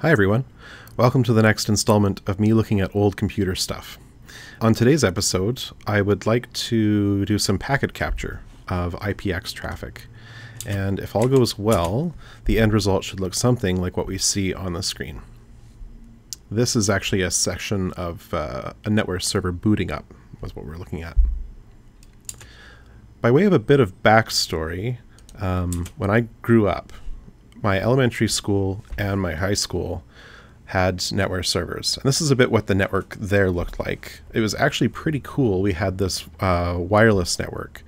Hi everyone. Welcome to the next installment of me looking at old computer stuff. On today's episode, I would like to do some packet capture of IPX traffic. And if all goes well, the end result should look something like what we see on the screen. This is actually a section of uh, a network server booting up, was what we're looking at. By way of a bit of backstory, um, when I grew up, my elementary school and my high school had network servers. And this is a bit what the network there looked like. It was actually pretty cool. We had this uh, wireless network,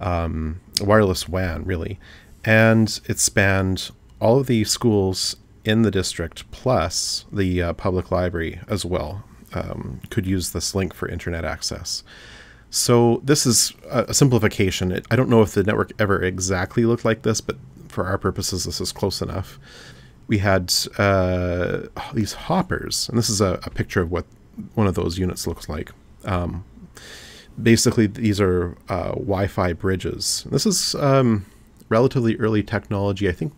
um, wireless WAN, really. And it spanned all of the schools in the district plus the uh, public library as well. Um, could use this link for internet access. So this is a simplification. I don't know if the network ever exactly looked like this, but for our purposes, this is close enough. We had uh, these hoppers, and this is a, a, picture of what one of those units looks like. Um, basically, these are uh, Wi-Fi bridges. This is um, relatively early technology. I think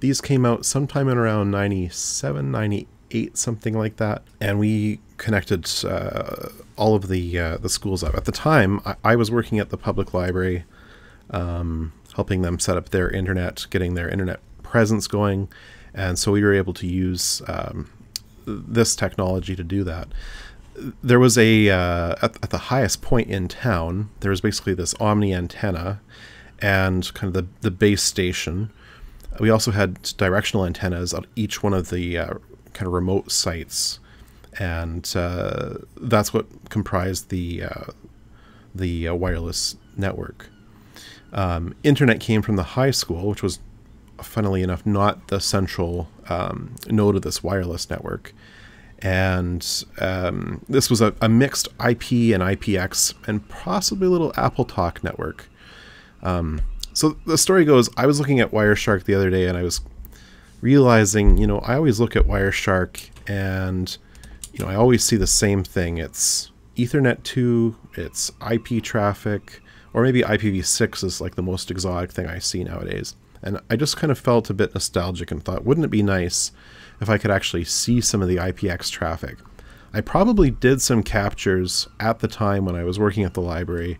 these came out sometime in around 97, 98, something like that. And we connected uh, all of the uh, the schools up. At the time, I, I was working at the public library, um, helping them set up their internet, getting their internet presence going, and so we were able to use um, this technology to do that. There was a uh, at, at, the highest point in town. There was basically this omni antenna, and kind of the the base station. We also had directional antennas at each one of the uh, kind of remote sites and uh, that's what comprised the uh, the uh, wireless network. Um, internet came from the high school, which was, funnily enough, not the central um, node of this wireless network. And um, this was a, a, mixed IP and IPX and possibly a little AppleTalk network. Um, so the story goes I was looking at Wireshark the other day and I was realizing, you know, I always look at Wireshark and you know, I always see the same thing. It's Ethernet 2, it's IP traffic, or maybe IPv6 is like the most exotic thing I see nowadays. And I just kind of felt a bit nostalgic and thought, wouldn't it be nice if I could actually see some of the IPX traffic? I probably did some captures at the time when I was working at the library,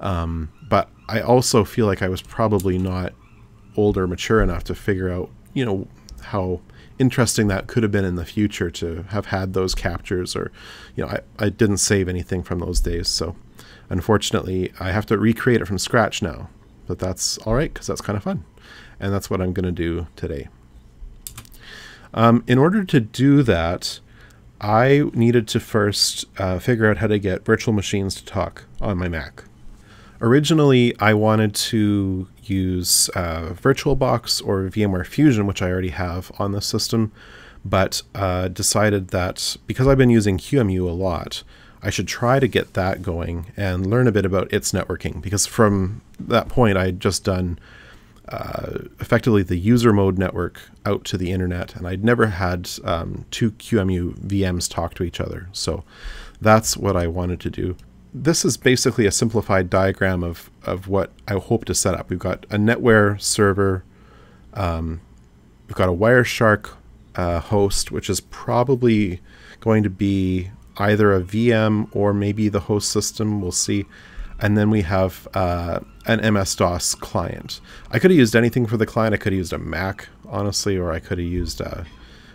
um, but I also feel like I was probably not old or mature enough to figure out, you know, how interesting that could have been in the future to have had those captures or you know I, I didn't save anything from those days so unfortunately I have to recreate it from scratch now but that's all right because that's kind of fun. And that's what I'm going to do today. Um, in order to do that I needed to first uh, figure out how to get virtual machines to talk on my Mac. Originally, I wanted to use uh, VirtualBox or VMware Fusion, which I already have on the system, but uh, decided that because I've been using QEMU a lot, I should try to get that going and learn a bit about its networking. Because from that point, I had just done uh, effectively the user mode network out to the internet, and I'd never had um, two QEMU VMs talk to each other. So that's what I wanted to do this is basically a simplified diagram of, of what I hope to set up. We've got a NetWare server. Um, we've got a Wireshark uh, host, which is probably going to be either a VM or maybe the host system. We'll see. And then we have uh, an MS-DOS client. I could have used anything for the client. I could have used a Mac, honestly, or I could have used a,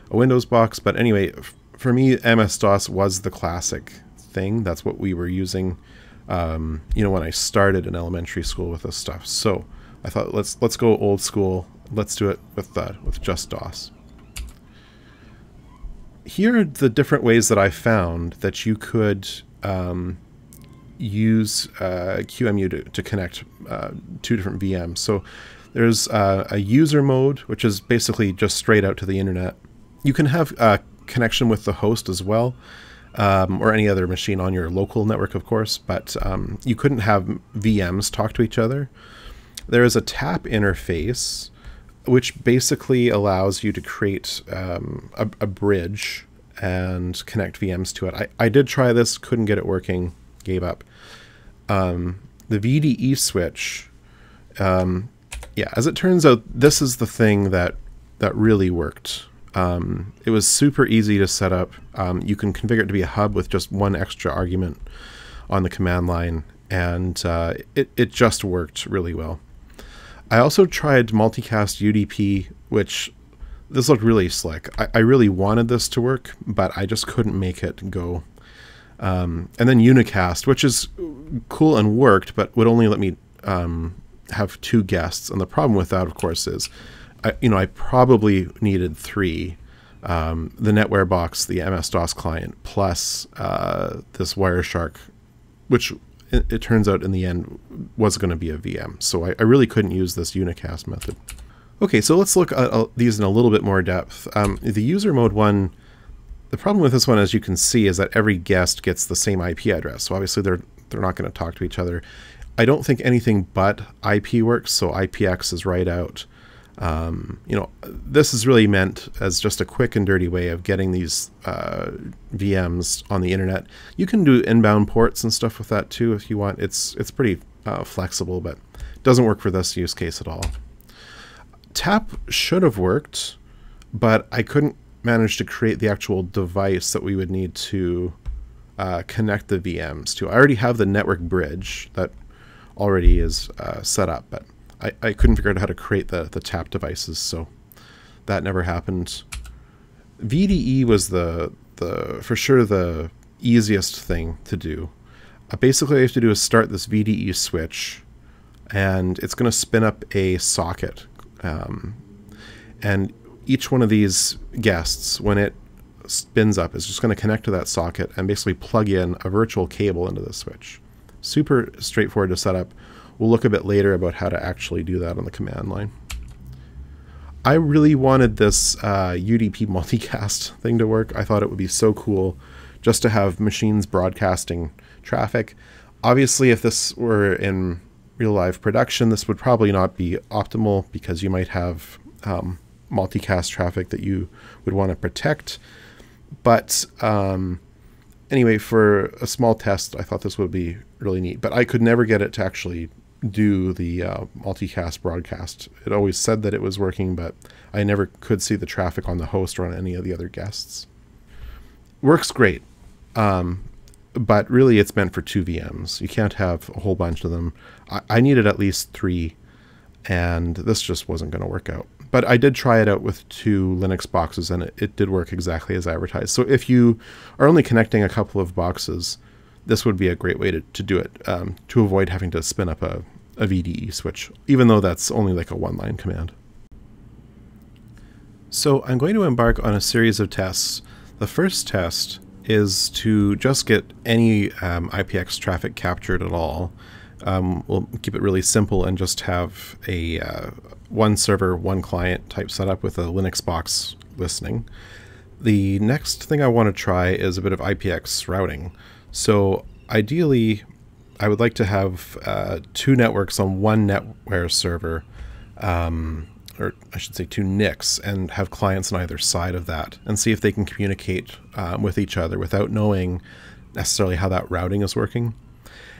a Windows box. But anyway, for me, MS-DOS was the classic thing. That's what we were using, um, you know, when I started in elementary school with this stuff. So I thought let's let's go old school. Let's do it with uh, with just DOS. Here are the different ways that I found that you could um, use uh, QEMU to, to connect uh, two different VMs. So there's uh, a user mode, which is basically just straight out to the internet. You can have a connection with the host as well um, or any other machine on your local network, of course, but um, you couldn't have VMs talk to each other. There is a tap interface, which basically allows you to create um, a, a, bridge and connect VMs to it. I, I did try this, couldn't get it working, gave up. Um, the VDE switch, um, yeah, as it turns out, this is the thing that that really worked Um, it was super easy to set up. Um, you can configure it to be a hub with just one extra argument on the command line, and uh, it, it just worked really well. I also tried multicast UDP, which this looked really slick. I, I really wanted this to work, but I just couldn't make it go. Um, and then Unicast, which is cool and worked, but would only let me um, have two guests. And the problem with that, of course, is, I, you know, I probably needed three. Um, the NetWare box, the MS DOS client, plus uh, this Wireshark, which it, it, turns out in the end was going to be a VM. So I, I, really couldn't use this unicast method. Okay, so let's look at uh, these in a little bit more depth. Um, the user mode one, the problem with this one, as you can see, is that every guest gets the same IP address. So obviously they're they're not going to talk to each other. I don't think anything but IP works, so IPX is right out. Um, you know, this is really meant as just a quick and dirty way of getting these uh, VMs on the internet. You can do inbound ports and stuff with that too if you want. It's it's pretty uh, flexible, but doesn't work for this use case at all. Tap should have worked, but I couldn't manage to create the actual device that we would need to uh, connect the VMs to. I already have the network bridge that already is uh, set up, but I, I couldn't figure out how to create the, the tap devices, so that never happened. VDE was the, the for sure the easiest thing to do. Uh, basically, all you have to do is start this VDE switch, and it's going to spin up a socket. Um, and each one of these guests, when it spins up, is just going to connect to that socket and basically plug in a virtual cable into the switch. Super straightforward to set up. We'll look a bit later about how to actually do that on the command line. I really wanted this uh, UDP multicast thing to work. I thought it would be so cool just to have machines broadcasting traffic. Obviously, if this were in real live production, this would probably not be optimal because you might have um, multicast traffic that you would want to protect. But um, anyway, for a small test, I thought this would be really neat. But I could never get it to actually do the uh, multicast broadcast. It always said that it was working, but I never could see the traffic on the host or on any of the other guests. Works great, um, but really it's meant for two VMs. You can't have a whole bunch of them. I, I needed at least three, and this just wasn't going to work out. But I did try it out with two Linux boxes, and it, it did work exactly as advertised. So if you are only connecting a couple of boxes, this would be a great way to, to do it um, to avoid having to spin up a, a VDE switch, even though that's only like a one line command. So I'm going to embark on a series of tests. The first test is to just get any um, IPX traffic captured at all. Um, we'll keep it really simple and just have a uh, one server, one client type setup with a Linux box listening. The next thing I want to try is a bit of IPX routing. So ideally, I would like to have uh, two networks on one NetWare server, um, or I should say two NICs, and have clients on either side of that, and see if they can communicate um, with each other without knowing necessarily how that routing is working.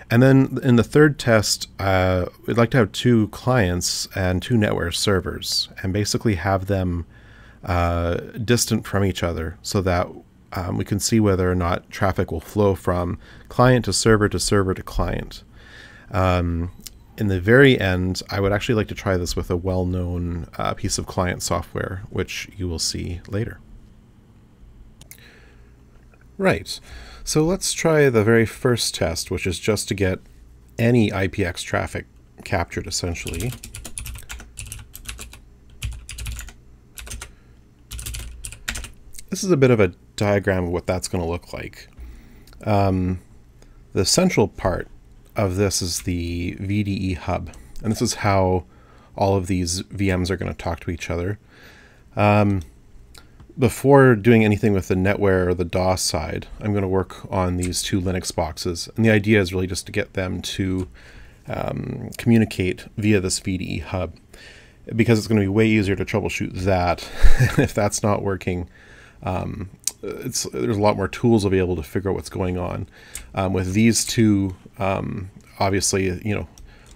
And then in the third test, uh, we'd like to have two clients and two NetWare servers, and basically have them uh, distant from each other so that um, we can see whether or not traffic will flow from client to server to server to client. Um, in the very end, I would actually like to try this with a well-known uh, piece of client software, which you will see later. Right, so let's try the very first test, which is just to get any IPX traffic captured, essentially. This is a bit of a diagram of what that's going to look like. Um, the central part of this is the VDE hub, and this is how all of these VMs are going to talk to each other. Um, before doing anything with the NetWare or the DOS side, I'm going to work on these two Linux boxes, and the idea is really just to get them to um, communicate via this VDE hub, because it's going to be way easier to troubleshoot that if that's not working. Um, it's there's a lot more tools available to figure out what's going on. Um, with these two, um, obviously, you know,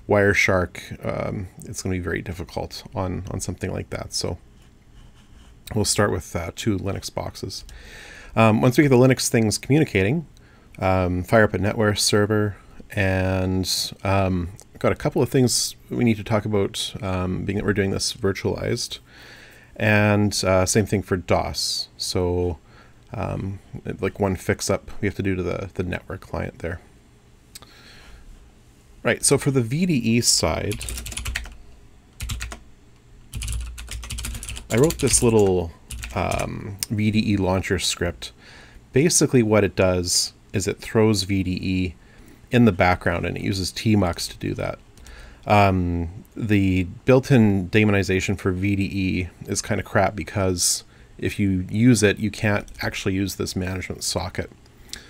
Wireshark, um, it's going to be very difficult on on something like that. So we'll start with uh, two Linux boxes. Um, once we get the Linux things communicating, um, fire up a NetWare server, and um, got a couple of things we need to talk about, um, being that we're doing this virtualized, and uh, same thing for DOS. So, um, like one fix up we have to do to the the network client there. Right. So for the VDE side, I wrote this little um, VDE launcher script. Basically, what it does is it throws VDE in the background and it uses tmux to do that. Um, the built-in daemonization for VDE is kind of crap because if you use it, you can't actually use this management socket.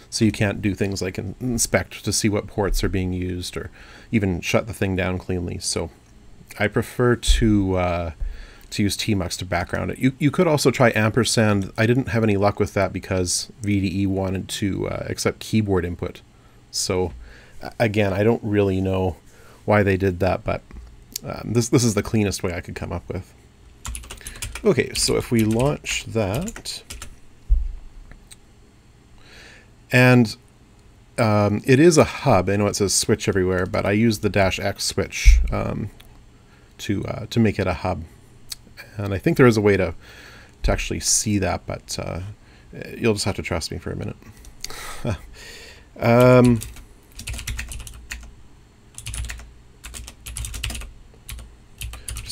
So you can't do things like inspect to see what ports are being used or even shut the thing down cleanly. So I prefer to uh, to use tmux to background it. You, you could also try ampersand. I didn't have any luck with that because VDE wanted to uh, accept keyboard input. So again, I don't really know why they did that, but um, this, this is the cleanest way I could come up with. Okay, so if we launch that, and um, it is a hub. I know it says switch everywhere, but I use the dash X switch um, to uh, to make it a hub. And I think there is a way to to actually see that, but uh, you'll just have to trust me for a minute. um,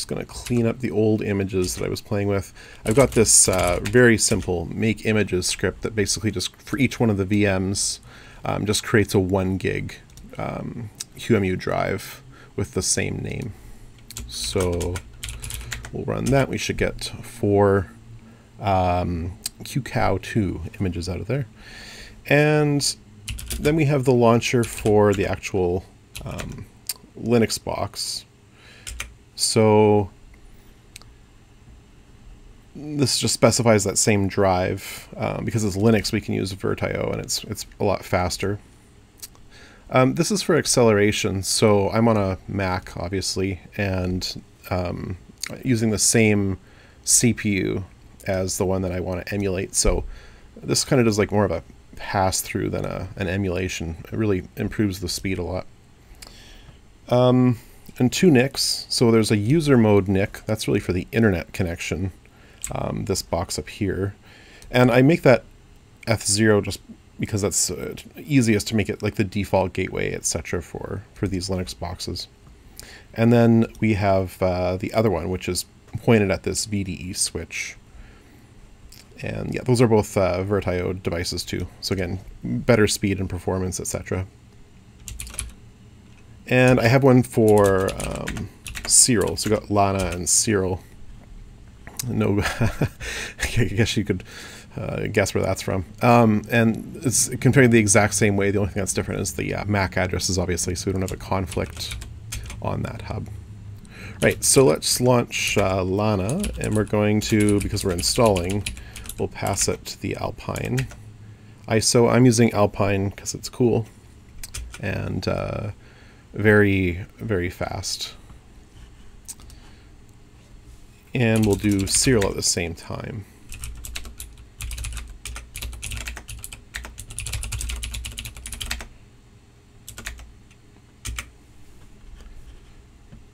going to clean up the old images that I was playing with. I've got this uh, very simple make images script that basically just for each one of the VMs um, just creates a one gig um, QEMU drive with the same name. So we'll run that. We should get four um, QCOW2 images out of there. And then we have the launcher for the actual um, Linux box. So this just specifies that same drive. Um, because it's Linux, we can use VirtIO, and it's it's a lot faster. Um, this is for acceleration, so I'm on a Mac, obviously, and um, using the same CPU as the one that I want to emulate. So this kind of does like more of a pass through than a, an emulation. It really improves the speed a lot. Um, and two NICs. So there's a user mode NIC. That's really for the internet connection um, this box up here. And I make that F0 just because that's uh, easiest to make it like the default gateway, etc. for, for these Linux boxes. And then we have uh, the other one, which is pointed at this VDE switch. And yeah, those are both uh, VirtIO devices too. So again, better speed and performance, etc. And I have one for um, Serial. So we got Lana and Cyril. no, I guess you could uh, guess where that's from. Um, and it's configured the exact same way. The only thing that's different is the uh, MAC addresses, obviously, so we don't have a conflict on that hub. Right, so let's launch uh, Lana, and we're going to, because we're installing, we'll pass it to the Alpine. ISO, I'm using Alpine because it's cool and uh, very, very fast and we'll do Cyril at the same time.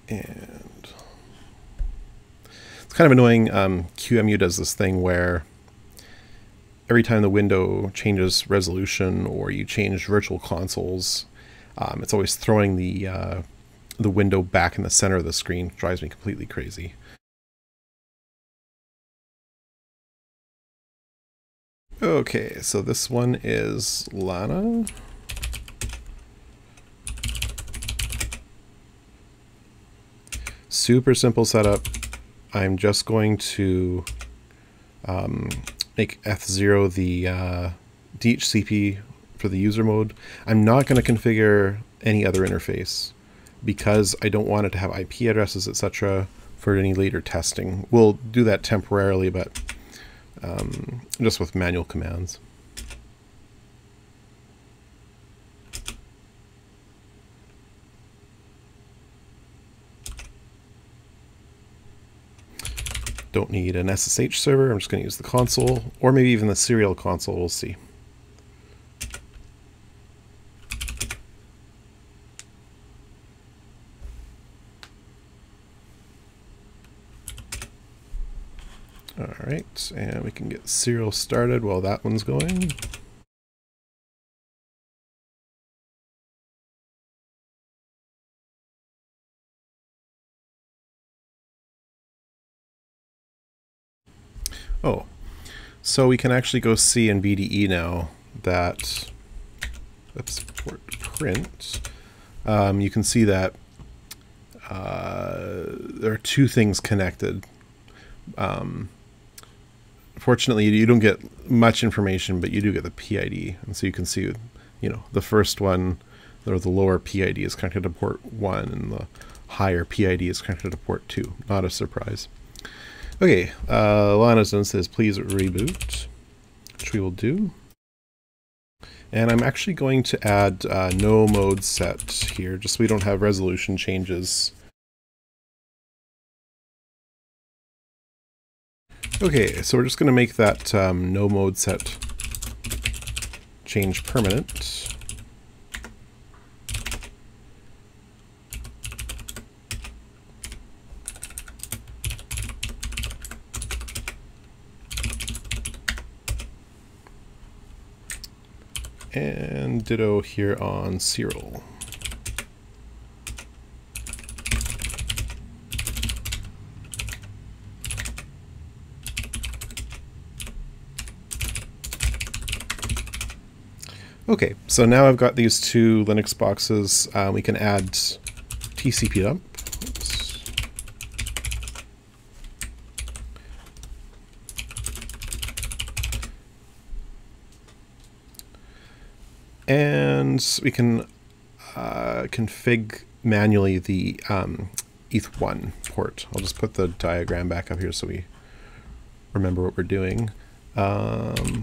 And it's kind of annoying. Um, QEMU does this thing where every time the window changes resolution or you change virtual consoles, um, it's always throwing the uh, the window back in the center of the screen. Drives me completely crazy. Okay, so this one is Lana. Super simple setup. I'm just going to um, make F0 the uh, DHCP for the user mode. I'm not going to configure any other interface because I don't want it to have IP addresses, etc. for any later testing. We'll do that temporarily, but um, just with manual commands. don't need an SSH server. I'm just going to use the console, or maybe even the serial console. We'll see. All right, and we can get Cyril started while that one's going. Oh, so we can actually go see in VDE now that, let's port print, um, you can see that uh, there are two things connected. Um, fortunately, you don't get much information, but you do get the PID. And so you can see, you know, the first one, or the lower PID is connected to port 1, and the higher PID is connected to port 2. Not a surprise. Okay, uh, Lana's done says please reboot, which we will do. And I'm actually going to add uh, no mode set here, just so we don't have resolution changes. Okay, so we're just going to make that um, no mode set change permanent. and ditto here on Cyril. Okay, so now I've got these two Linux boxes. Uh, we can add TCP dump. and we can uh, config manually the um, ETH1 port. I'll just put the diagram back up here so we remember what we're doing. Um,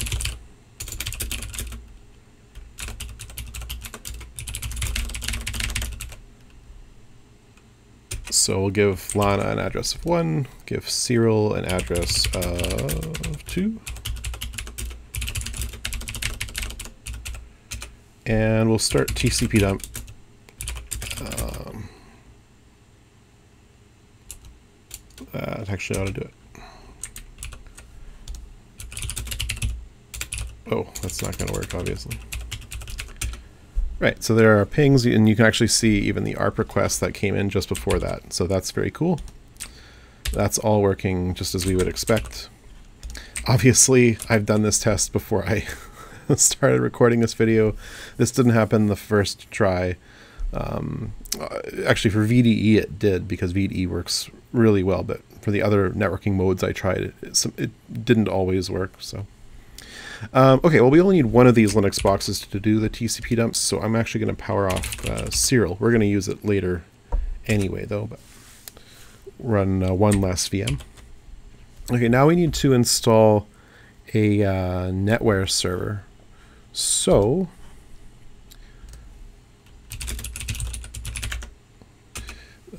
so we'll give Lana an address of 1, give Cyril an address of 2. and we'll start TCP dump. Um, that actually ought to do it. Oh, that's not going to work, obviously. Right, so there are pings, and you can actually see even the ARP request that came in just before that. So that's very cool. That's all working just as we would expect. Obviously, I've done this test before I started recording this video. This didn't happen the first try. Um, uh, actually, for VDE it did because VDE works really well, but for the other networking modes I tried, it, it, it didn't always work. So, um, okay, well we only need one of these Linux boxes to do the TCP dumps, so I'm actually going to power off uh, Cyril. We're going to use it later anyway, though, but run uh, one last VM. Okay, now we need to install a uh, NetWare server. So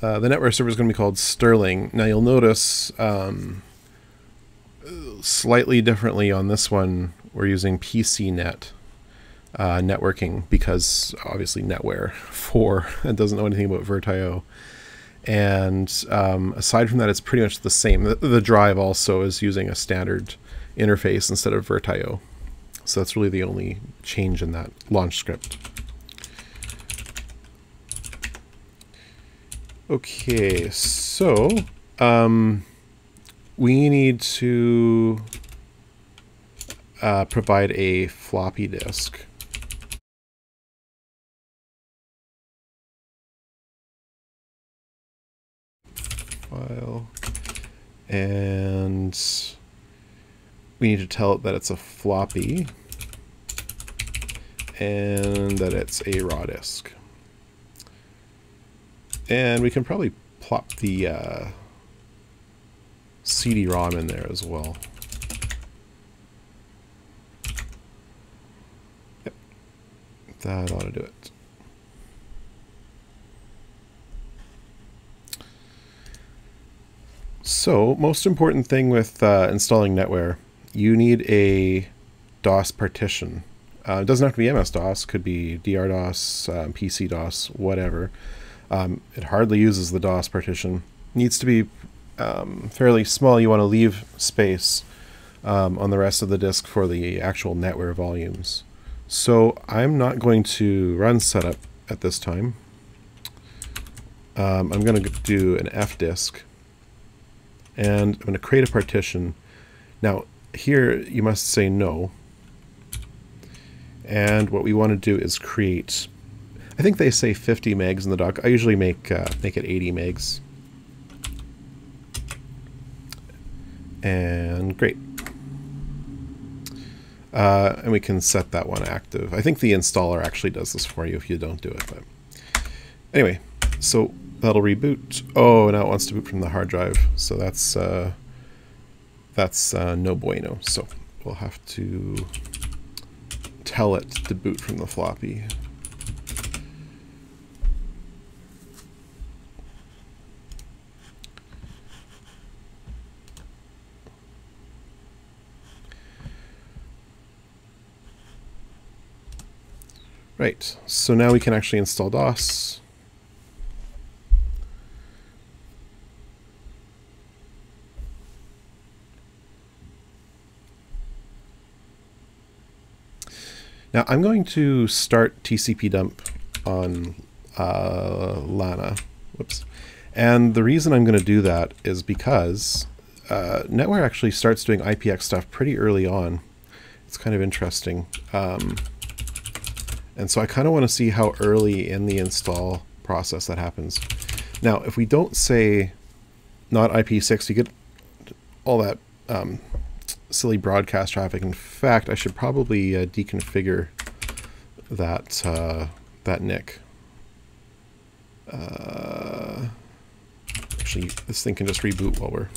uh, the network server is going to be called Sterling. Now you'll notice um, slightly differently on this one, we're using PCNet uh, networking because obviously NetWare 4 doesn't know anything about VirtIO. And um, aside from that, it's pretty much the same. The, the drive also is using a standard interface instead of VirtIO. So that's really the only change in that launch script. Okay, so um, we need to uh, provide a floppy disk. File and we need to tell it that it's a floppy and that it's a raw disk. And we can probably plop the uh, CD-ROM in there as well. Yep, that ought to do it. So, most important thing with uh, installing NetWare, you need a DOS partition. Uh, it doesn't have to be MS-DOS, could be DR-DOS, um, PC-DOS, whatever. Um, it hardly uses the DOS partition. Needs to be um, fairly small. You want to leave space um, on the rest of the disk for the actual NetWare volumes. So I'm not going to run setup at this time. Um, I'm going to do an F disk and I'm going to create a partition. Now here you must say no. And what we want to do is create, I think they say 50 megs in the doc. I usually make, uh, make it 80 megs. And great. Uh, and we can set that one active. I think the installer actually does this for you if you don't do it. But anyway, so that'll reboot. Oh, now it wants to boot from the hard drive. So that's uh, that's uh, no bueno. So we'll have to tell it to boot from the floppy. Right, so now we can actually install DOS. Now I'm going to start TCP dump on uh, Lana. Whoops. And the reason I'm going to do that is because uh, NetWare actually starts doing IPX stuff pretty early on. It's kind of interesting. Um, and so I kind of want to see how early in the install process that happens. Now, if we don't say not IP6, you get all that um, silly broadcast traffic. In fact, I should probably uh, deconfigure that uh, that NIC. Uh, actually, this thing can just reboot while we're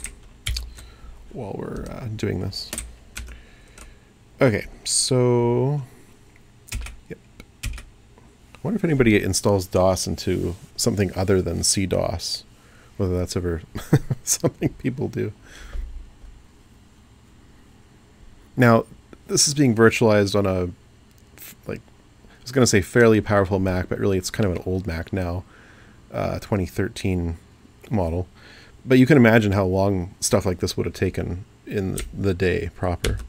while we're uh, doing this. Okay, so wonder if anybody installs DOS into something other than CDOS. Whether that's ever something people do. Now, this is being virtualized on a, like, I was going to say fairly powerful Mac, but really it's kind of an old Mac now, uh, 2013 model. But you can imagine how long stuff like this would have taken in the day proper.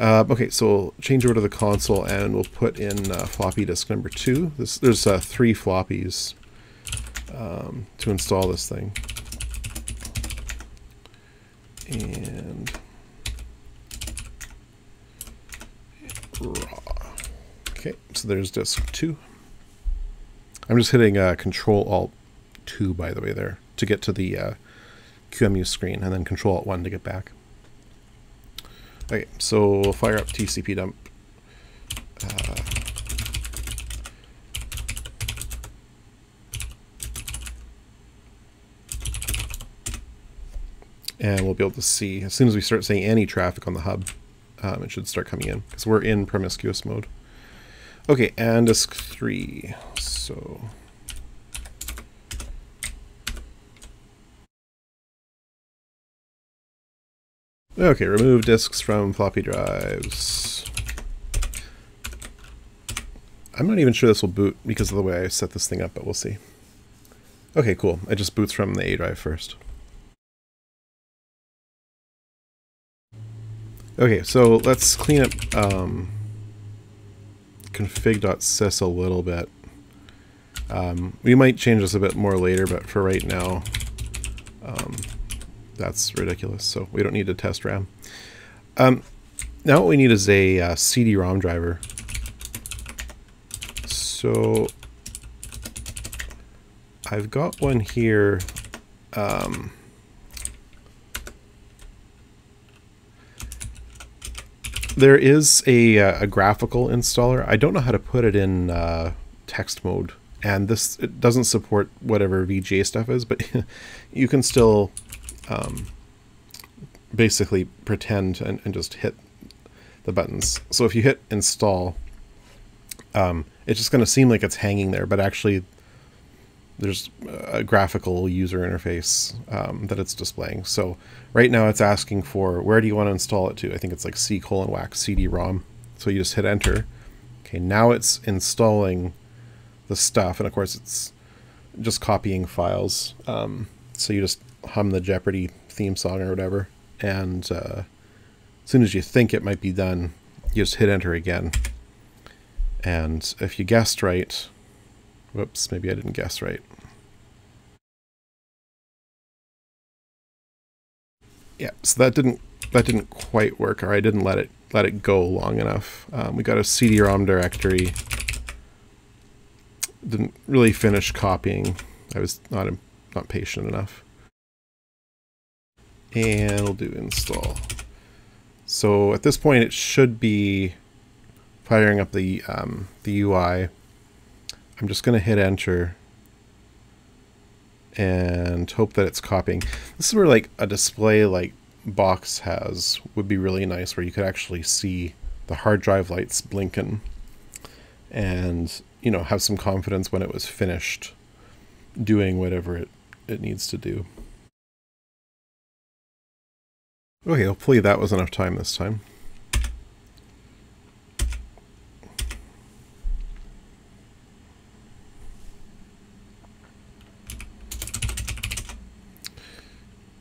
Uh, okay, so we'll change over to the console and we'll put in uh, floppy disk number two. This, there's uh, three floppies um, to install this thing. And raw. Okay, so there's disk two. I'm just hitting uh, Control Alt 2, by the way, there to get to the uh, QEMU screen, and then Control Alt 1 to get back. Okay, so fire up TCP dump. Uh, and we'll be able to see as soon as we start seeing any traffic on the hub um, it should start coming in because we're in promiscuous mode. Okay, and disk 3. So... Okay, remove disks from floppy drives. I'm not even sure this will boot because of the way I set this thing up, but we'll see. Okay, cool. It just boots from the A drive first. Okay, so let's clean up um, config.sys a little bit. Um, we might change this a bit more later, but for right now, um, that's ridiculous. So we don't need to test RAM. Um, now what we need is a uh, CD-ROM driver. So I've got one here. Um, There is a, uh, a graphical installer. I don't know how to put it in uh, text mode. And this it doesn't support whatever VGA stuff is, but you can still um, basically pretend and, and just hit the buttons. So if you hit install, um, it's just going to seem like it's hanging there, but actually there's a graphical user interface um, that it's displaying. So right now it's asking for where do you want to install it to? I think it's like C colon wax CD-ROM. So you just hit enter. Okay, now it's installing the stuff, and of course it's just copying files. Um, so you just hum the Jeopardy theme song or whatever, and uh, as soon as you think it might be done, you just hit enter again. And if you guessed right, whoops, maybe I didn't guess right. Yeah, so that didn't that didn't quite work, or I didn't let it let it go long enough. Um, we got a CD-ROM directory. Didn't really finish copying. I was not not patient enough. And we'll do install. So at this point, it should be firing up the um, the UI. I'm just going to hit enter and hope that it's copying. This is where like a display like box has would be really nice where you could actually see the hard drive lights blinking and you know have some confidence when it was finished doing whatever it, it needs to do. Okay, hopefully that was enough time this time.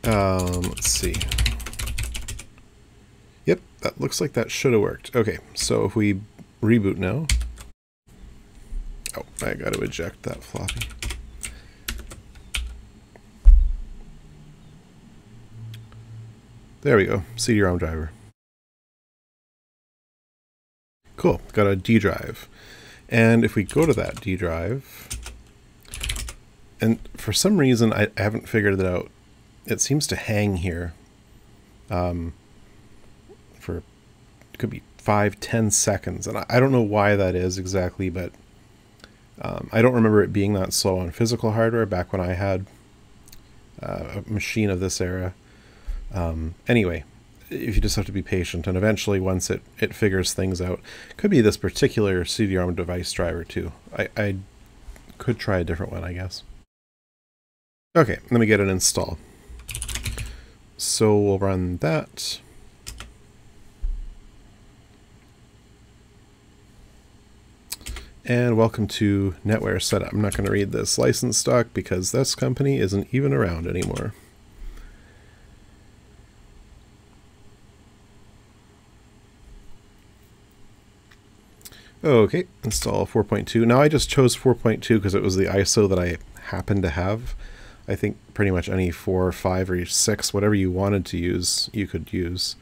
Um, let's see. Yep, that looks like that should have worked. Okay, so if we reboot now. Oh, I got to eject that floppy. There we go, CD-ROM driver. Cool, got a D drive. And if we go to that D drive, and for some reason I, I haven't figured it out, it seems to hang here um, for could be five, ten seconds. And I, I don't know why that is exactly, but um, I don't remember it being that slow on physical hardware back when I had uh, a machine of this era. Um, anyway, if you just have to be patient, and eventually once it, it figures things out, could be this particular CD-ROM device driver too. I, I could try a different one, I guess. Okay, let me get an install. So we'll run that. And welcome to NetWare Setup. I'm not going to read this license stock because this company isn't even around anymore. Okay, install 4.2. Now I just chose 4.2 because it was the ISO that I happened to have. I think pretty much any 4, 5, or 6, whatever you wanted to use, you could use.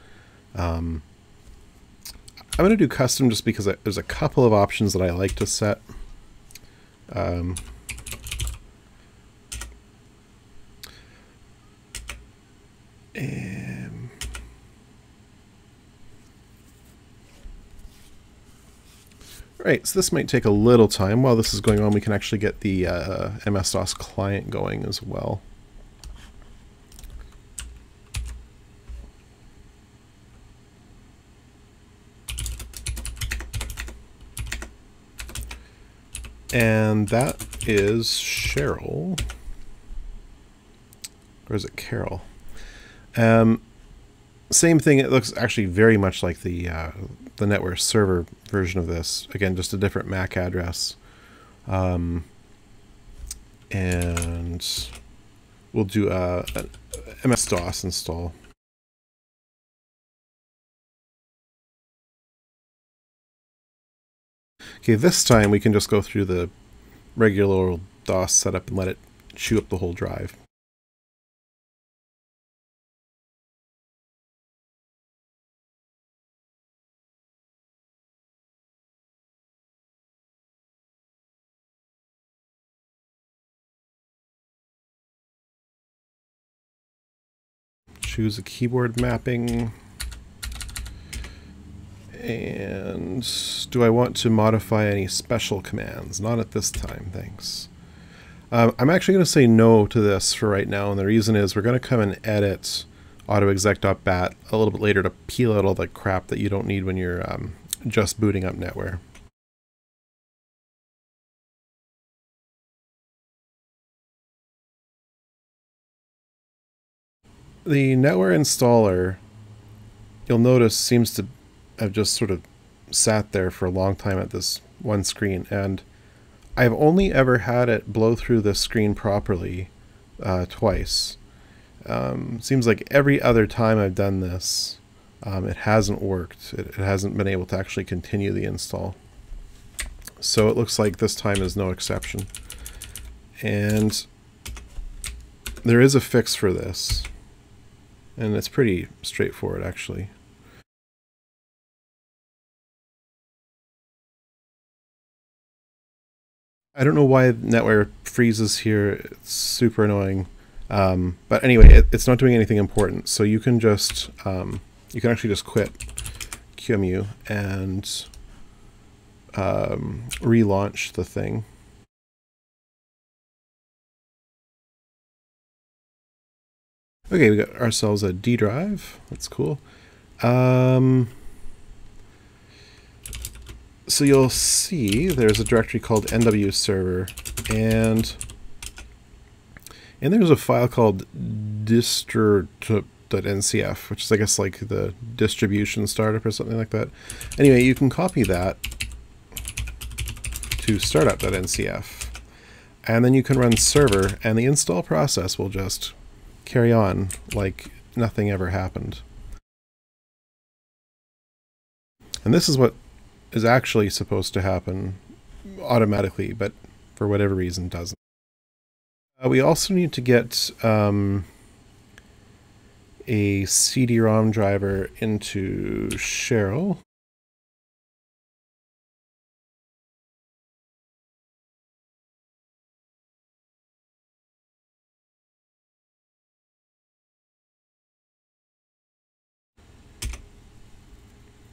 Um, I'm going to do custom just because I, there's a couple of options that I like to set. Um, Right, so this might take a little time. While this is going on, we can actually get the uh, MS-DOS client going as well. And that is Cheryl. Or is it Carol? Um, same thing. It looks actually very much like the uh, the NetWare server version of this. Again, just a different MAC address. Um, and we'll do a, a MS-DOS install. Okay, this time we can just go through the regular DOS setup and let it chew up the whole drive. Choose a keyboard mapping. And do I want to modify any special commands? Not at this time, thanks. Um, I'm actually going to say no to this for right now, and the reason is we're going to come and edit autoexec.bat a little bit later to peel out all the crap that you don't need when you're um, just booting up NetWare. The NetWare installer, you'll notice, seems to have just sort of sat there for a long time at this one screen. And I've only ever had it blow through the screen properly uh, twice. Um, seems like every other time I've done this, um, it hasn't worked. It, it hasn't been able to actually continue the install. So it looks like this time is no exception. And there is a fix for this. And it's pretty straightforward actually. I don't know why NetWare freezes here. It's super annoying. Um, but anyway, it, it's not doing anything important. So you can just, um, you can actually just quit QEMU and um, relaunch the thing. Okay, we got ourselves a D drive. That's cool. Um, so you'll see there's a directory called NW server and and there's a file called distr.ncf, which is I guess like the distribution startup or something like that. Anyway, you can copy that to startup.ncf and then you can run server and the install process will just carry on like nothing ever happened. And this is what is actually supposed to happen automatically, but for whatever reason doesn't. Uh, we also need to get um, a CD-ROM driver into Shell.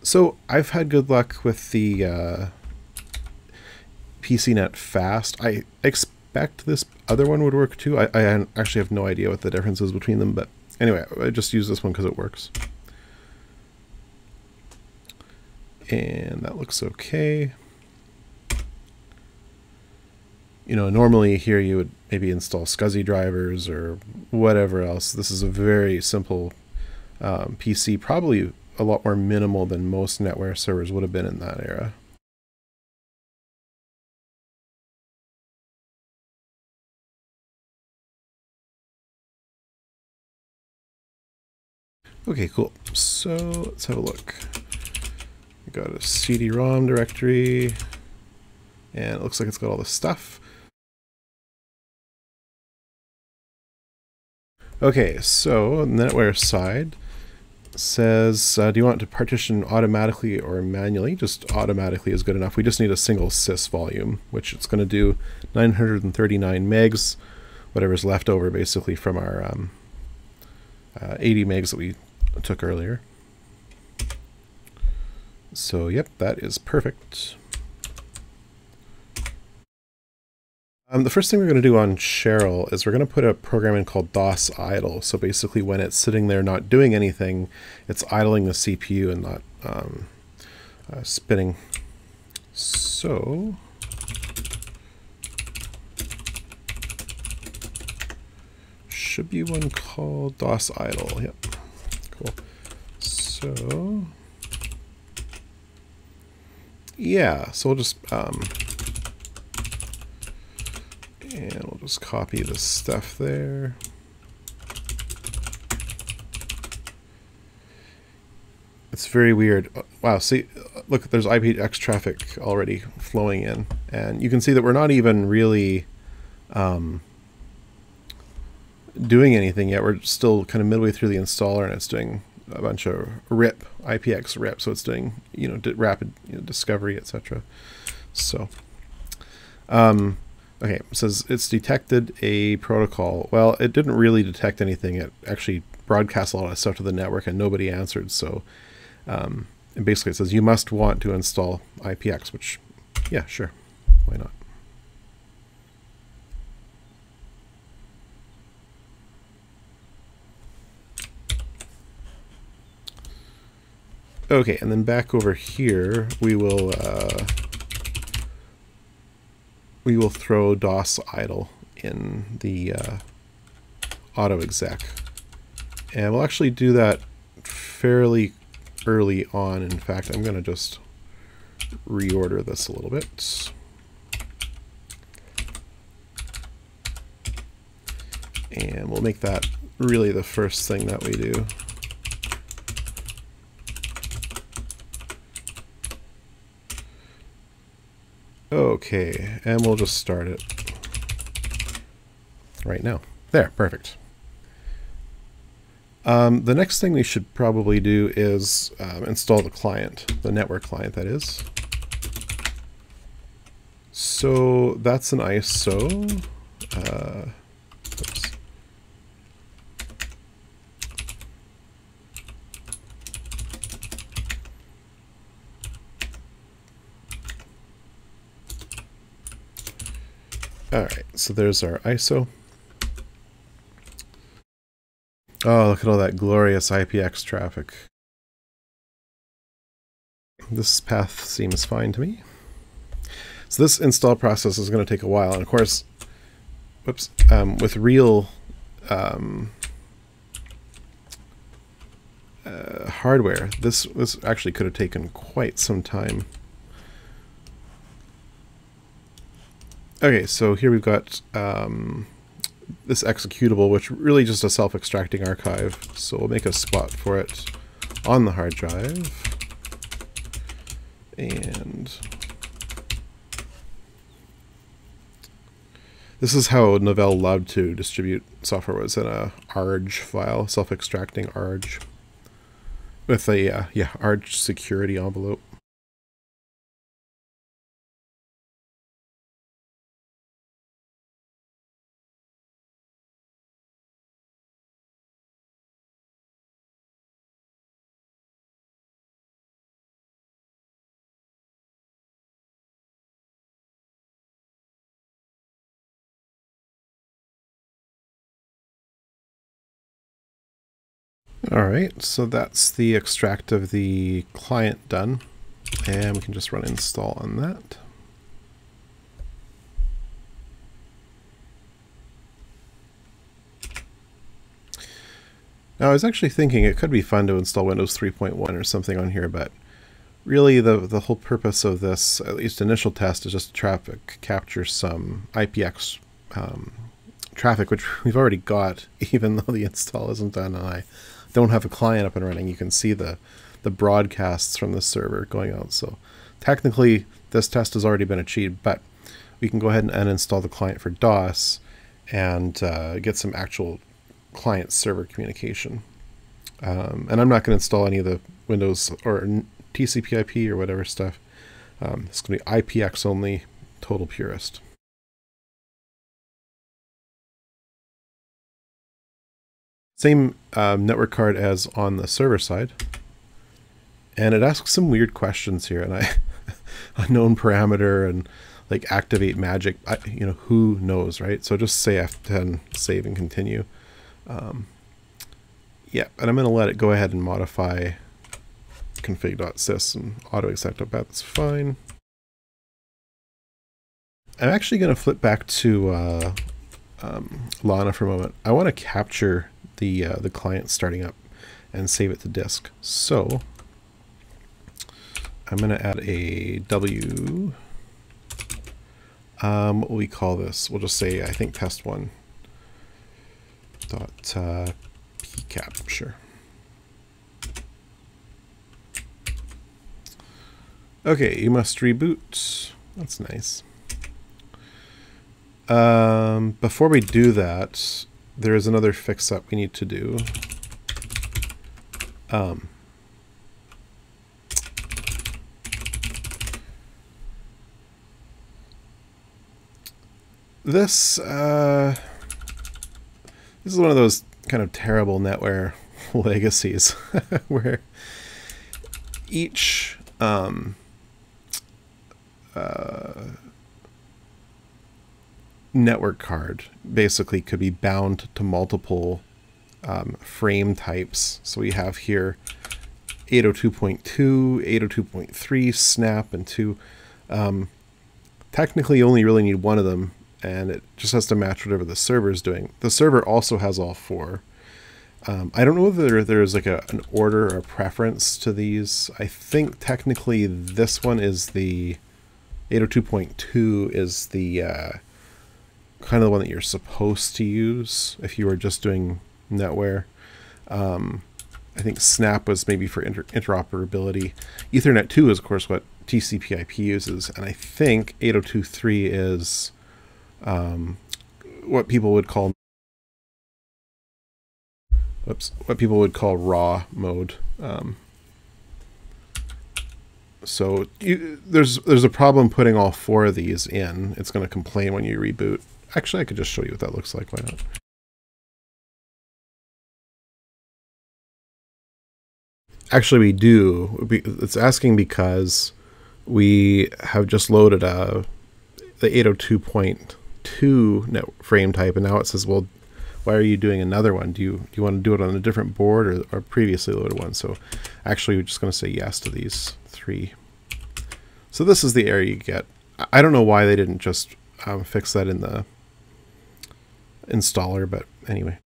So I've had good luck with the uh, PCNet Fast. I expect this other one would work too. I, I actually have no idea what the difference is between them, but anyway, I just use this one because it works. And that looks okay. You know, normally here you would maybe install SCSI drivers or whatever else. This is a very simple um, PC, probably a lot more minimal than most NetWare servers would have been in that era. Okay, cool. So let's have a look. We got a CD-ROM directory, and it looks like it's got all the stuff. Okay, so on the NetWare side, says, uh, do you want to partition automatically or manually? Just automatically is good enough. We just need a single sys volume, which it's going to do 939 megs, whatever's left over basically from our um, uh, 80 megs that we took earlier. So yep, that is perfect. Um, the first thing we're going to do on Cheryl is we're going to put a program in called DOS idle. So basically when it's sitting there not doing anything, it's idling the CPU and not um, uh, spinning. So should be one called DOS idle. Yep, cool. So yeah, so we'll just um, and we'll just copy the stuff there. It's very weird. Uh, wow, see, look, there's IPX traffic already flowing in. And you can see that we're not even really um, doing anything yet. We're still kind of midway through the installer and it's doing a bunch of RIP, IPX RIP. So it's doing, you know, rapid you know, discovery, etc. So, um, Okay, it says it's detected a protocol. Well, it didn't really detect anything. It actually broadcast a lot of stuff to the network and nobody answered. So um, and basically it says you must want to install IPX, which, yeah, sure. Why not? Okay, and then back over here, we will uh, we will throw DOS idle in the uh, auto exec. And we'll actually do that fairly early on. In fact, I'm going to just reorder this a little bit. And we'll make that really the first thing that we do. Okay, and we'll just start it right now. There, perfect. Um, the next thing we should probably do is um, install the client, the network client that is. So that's an ISO. Uh, Alright, so there's our ISO. Oh, look at all that glorious IPX traffic. This path seems fine to me. So this install process is going to take a while, and of course, whoops, um, with real um, uh, hardware, this this actually could have taken quite some time. Okay, so here we've got um, this executable, which really just a self-extracting archive. So we'll make a spot for it on the hard drive. And this is how Novell loved to distribute software was in a ARJ file, self-extracting ARJ with a uh, yeah ARJ security envelope. Alright, so that's the extract of the client done. And we can just run install on that. Now I was actually thinking it could be fun to install Windows 3.1 or something on here, but really the, the whole purpose of this, at least initial test, is just to traffic capture some IPX um, traffic, which we've already got, even though the install isn't done. And I don't have a client up and running, you can see the, the broadcasts from the server going out. So technically this test has already been achieved, but we can go ahead and uninstall the client for DOS and uh, get some actual client server communication. Um, and I'm not going to install any of the Windows or TCP IP or whatever stuff. Um, it's going to be IPX only, total purist. Same um, network card as on the server side. And it asks some weird questions here, and I unknown parameter and like activate magic. I, you know, who knows, right? So just say F10, save and continue. Um, yeah, and I'm going to let it go ahead and modify config.sys and auto accept up. That's fine. I'm actually going to flip back to uh, um, Lana for a moment. I want to capture the uh, the client starting up and save it to disk. So I'm going to add a W. Um, what we call this? We'll just say I think test one dot uh, pcap. Sure. Okay, you must reboot. That's nice. Um, before we do that, there is another fix up we need to do. Um, this uh, this is one of those kind of terrible NetWare legacies where each um, uh, network card basically could be bound to multiple um, frame types. So we have here 802.2, 802.3, snap, and 2. Um, technically, you only really need one of them, and it just has to match whatever the server is doing. The server also has all four. Um, I don't know whether there's like a, an order or a preference to these. I think technically this one is the 802.2 is the uh, kind of the one that you're supposed to use if you were just doing NetWare. Um, I think Snap was maybe for inter interoperability. Ethernet 2 is, of course, what TCP/IP uses, and I think 802.3 is um, what people would call oops, what people would call raw mode. Um, so you, there's there's a problem putting all four of these in. It's going to complain when you reboot. Actually, I could just show you what that looks like. Why not? Actually, we do. It's asking because we have just loaded a the 802.2 net frame type, and now it says, well, why are you doing another one? Do you do you want to do it on a different board or, or previously loaded one? So actually, we're just going to say yes to these three. So this is the error you get. I don't know why they didn't just um, fix that in the installer, but anyway.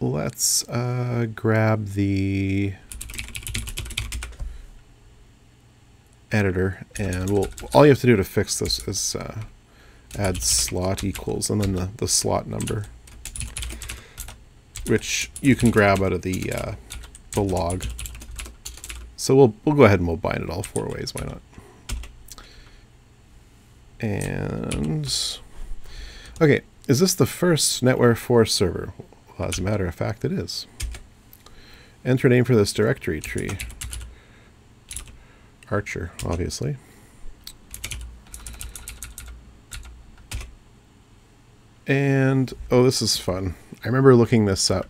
Let's uh, grab the editor and we'll all you have to do to fix this is uh, add slot equals and then the, the slot number which you can grab out of the uh, the log so we'll we'll go ahead and we'll bind it all four ways why not and okay is this the first NetWare 4 server well as a matter of fact it is enter name for this directory tree Archer obviously And, oh, this is fun. I remember looking this up.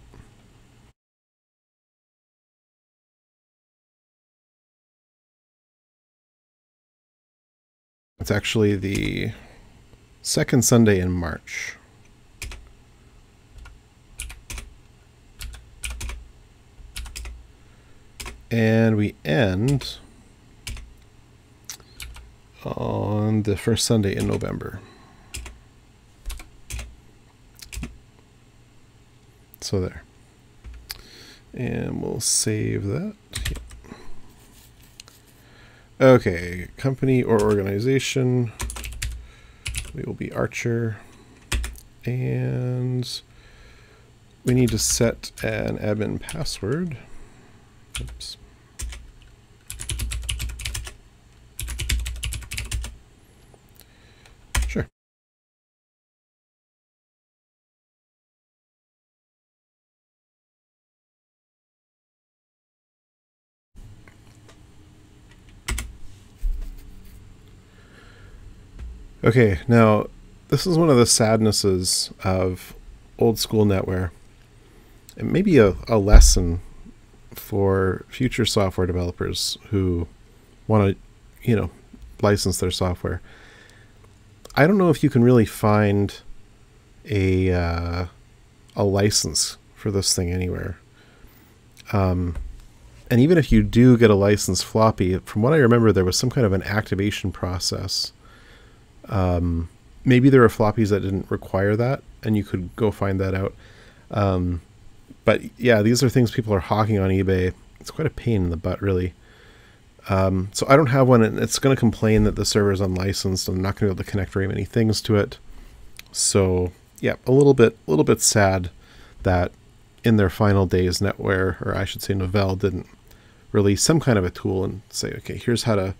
It's actually the second Sunday in March. And we end on the first Sunday in November. So there. And we'll save that. Okay, company or organization. We will be Archer. And we need to set an admin password. Oops. Okay, now this is one of the sadnesses of old school NetWare. It may be a, a lesson for future software developers who want to, you know, license their software. I don't know if you can really find a uh, a license for this thing anywhere. Um, and even if you do get a license floppy, from what I remember, there was some kind of an activation process um, maybe there are floppies that didn't require that, and you could go find that out. Um, but yeah, these are things people are hawking on eBay. It's quite a pain in the butt, really. Um, so I don't have one, and it's going to complain that the server is unlicensed. I'm not going to be able to connect very many things to it. So yeah, a little bit, a little bit sad that in their final days, NetWare, or I should say Novell, didn't release some kind of a tool and say, okay, here's how to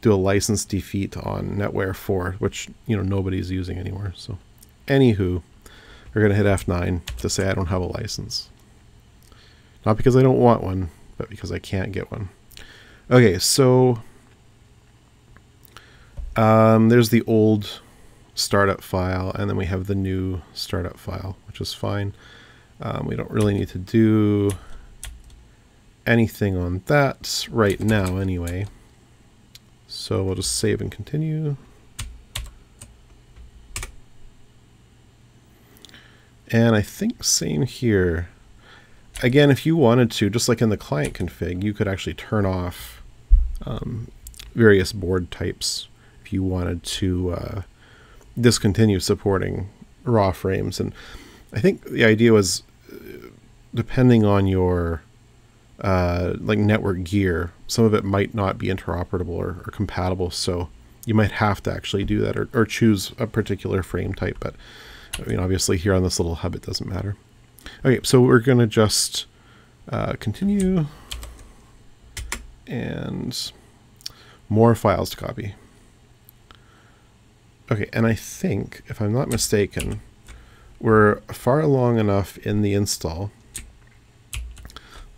do a license defeat on NetWare 4, which, you know, nobody's using anymore. So, anywho, we're going to hit F9 to say I don't have a license. Not because I don't want one, but because I can't get one. Okay, so um, there's the old startup file, and then we have the new startup file, which is fine. Um, we don't really need to do anything on that right now anyway. So we'll just save and continue. And I think same here. Again, if you wanted to, just like in the client config, you could actually turn off um, various board types if you wanted to uh, discontinue supporting raw frames. And I think the idea was uh, depending on your uh, like network gear, some of it might not be interoperable or, or, compatible. So you might have to actually do that or, or choose a particular frame type. But I mean, obviously here on this little hub, it doesn't matter. Okay, so we're going to just uh, continue and more files to copy. Okay, and I think, if I'm not mistaken, we're far along enough in the install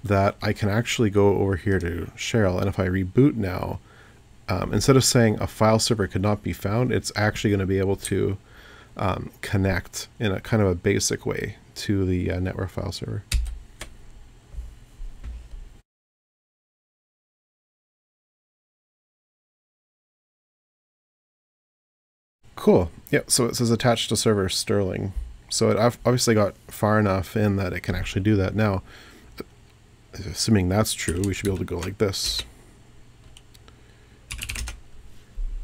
that I can actually go over here to Cheryl, and if I reboot now, um, instead of saying a file server could not be found, it's actually going to be able to um, connect in a kind of a basic way to the uh, network file server. Cool. Yeah, so it says attached to server Sterling. So it obviously got far enough in that it can actually do that. Now, assuming that's true, we should be able to go like this.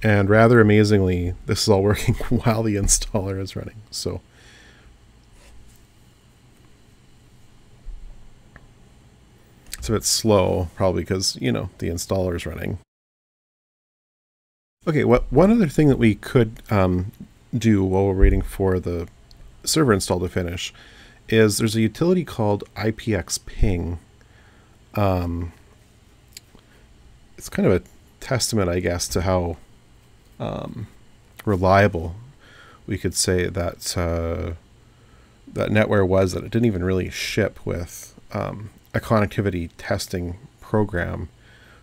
And rather amazingly, this is all working while the installer is running. So it's a bit slow, probably because, you know, the installer is running. Okay, well, one other thing that we could um, do while we're waiting for the server install to finish is there's a utility called IPX ping. Um, it's kind of a testament, I guess, to how um, reliable we could say that uh, that NetWare was that it didn't even really ship with um, a connectivity testing program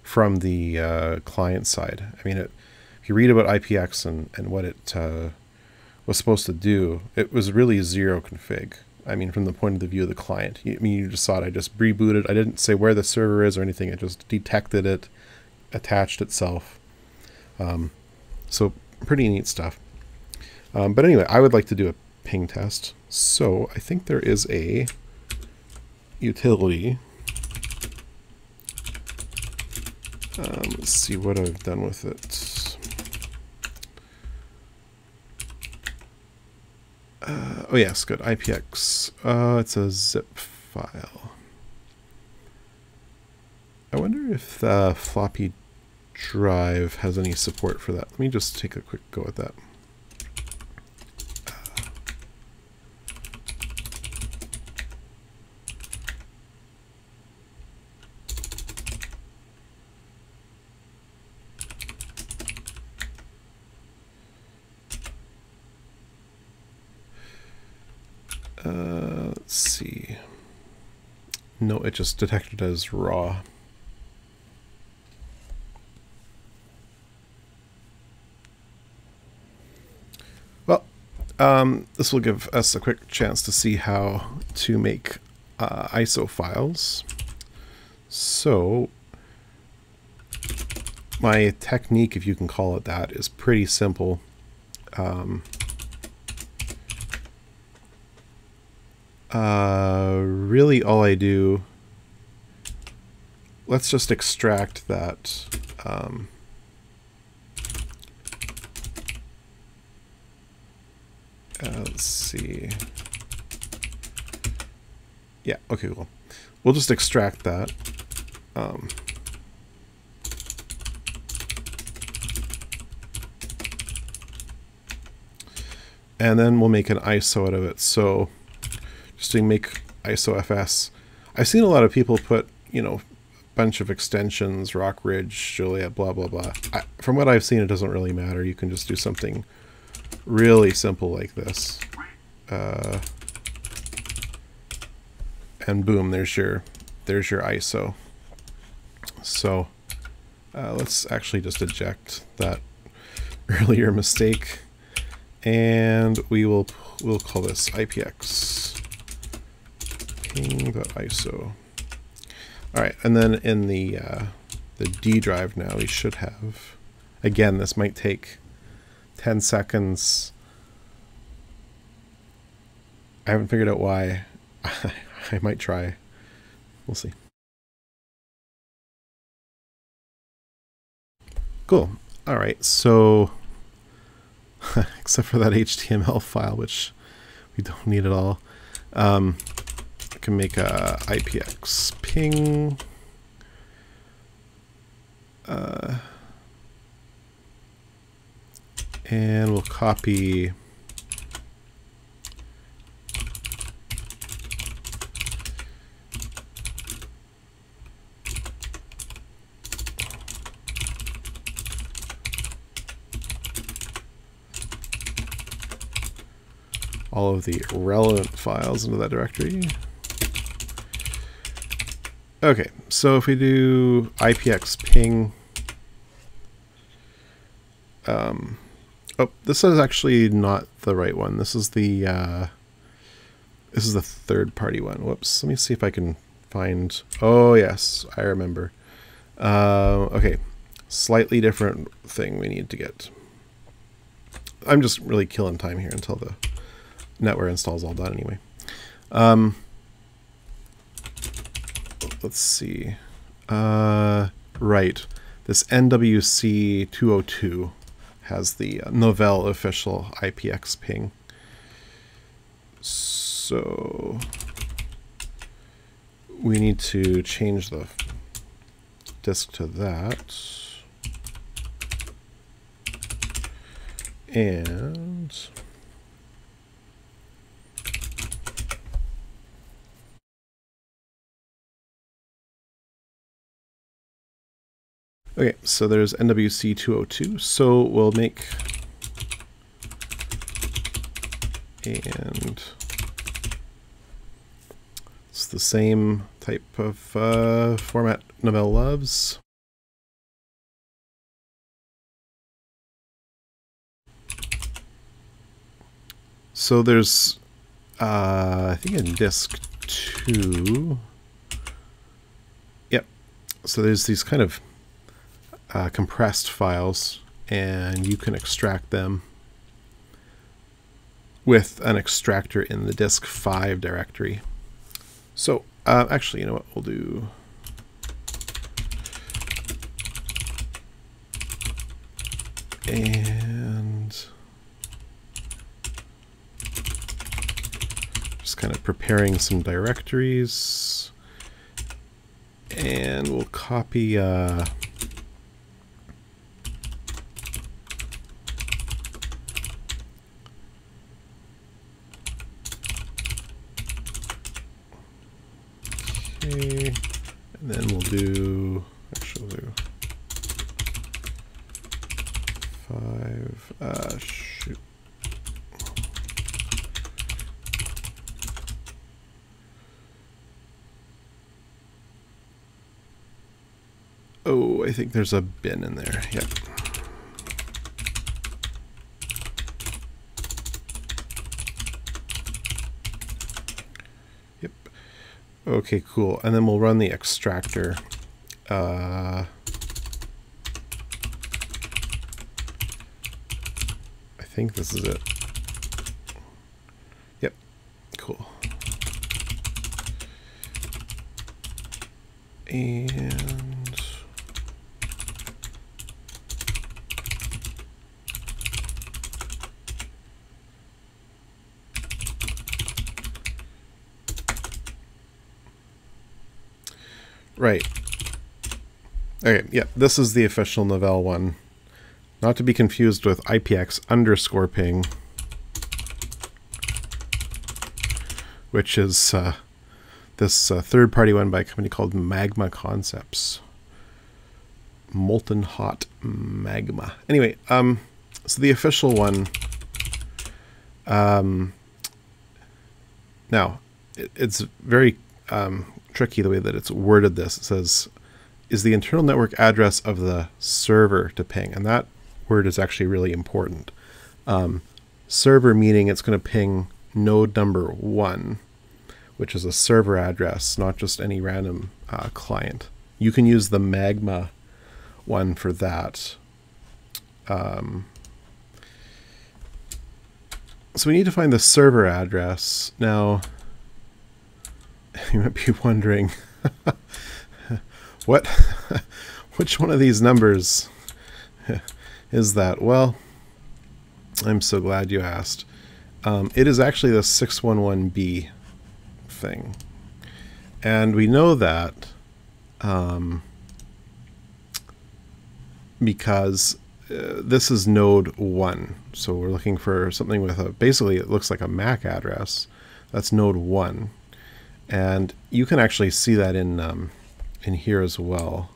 from the uh, client side. I mean, it, if you read about IPX and, and what it uh, was supposed to do, it was really zero config. I mean, from the point of the view of the client. I mean, you just saw it. I just rebooted. I didn't say where the server is or anything. It just detected it, attached itself. Um, so pretty neat stuff. Um, but anyway, I would like to do a ping test. So I think there is a utility. Um, let's see what I've done with it. Uh, oh yes, good. IPX. Uh, it's a zip file. I wonder if the floppy drive has any support for that. Let me just take a quick go at that. Uh, let's see. No, it just detected as raw. Well, um, this will give us a quick chance to see how to make uh, ISO files. So my technique, if you can call it that, is pretty simple. Um, uh, really all I do, let's just extract that um, Uh, let's see. Yeah, okay, cool. We'll just extract that. Um, and then we'll make an ISO out of it. So doing make ISO FS. I've seen a lot of people put, you know, a bunch of extensions, Rock Ridge, Joliet, blah, blah, blah. I, from what I've seen, it doesn't really matter. You can just do something really simple like this. Uh, and boom, there's your there's your ISO. So uh, let's actually just eject that earlier mistake, and we will we'll call this IPX ping.iso. All right, and then in the uh, the D drive now we should have. Again, this might take 10 seconds. I haven't figured out why. I might try. We'll see. Cool. All right. So, except for that HTML file, which we don't need at all. Um, can make a IPX ping. Uh, and we'll copy all of the relevant files into that directory. Okay, so if we do IPX ping, um, oh, this is actually not the right one. This is the, uh, this is the third party one. Whoops, let me see if I can find, oh yes, I remember. Uh, okay, slightly different thing we need to get. I'm just really killing time here until the NetWare install is all done anyway. Um, let's see. Uh, right. This NWC 202 has the Novell official IPX ping. So we need to change the disk to that. And Okay, so there's NWC 202. So we'll make and it's the same type of uh, format Novell loves. So there's, uh, I think in disk two, yep. So there's these kind of uh, compressed files and you can extract them with an extractor in the disk 5 directory. So uh, actually, you know what we'll do? And just kind of preparing some directories. And we'll copy uh, Okay, and then we'll do, actually we'll do five, uh, shoot. Oh, I think there's a bin in there, yep. Okay, cool. And then we'll run the extractor. Uh, I think this is it. Yep, cool. And Right. Okay, yeah, this is the official Novell one. Not to be confused with IPX underscore ping, which is uh, this uh, third-party one by a company called Magma Concepts. Molten hot magma. Anyway, um, so the official one. Um, now, it, it's very um, tricky the way that it's worded this. It says, is the internal network address of the server to ping. And that word is actually really important. Um, server meaning it's going to ping node number one, which is a server address, not just any random uh, client. You can use the Magma one for that. Um, so we need to find the server address. Now, you might be wondering what which one of these numbers is that? Well, I'm so glad you asked. Um, it is actually the 611B thing. And we know that um, because uh, this is node 1. So we're looking for something with a, basically it looks like a MAC address. That's node 1. And you can actually see that in, um, in here as well.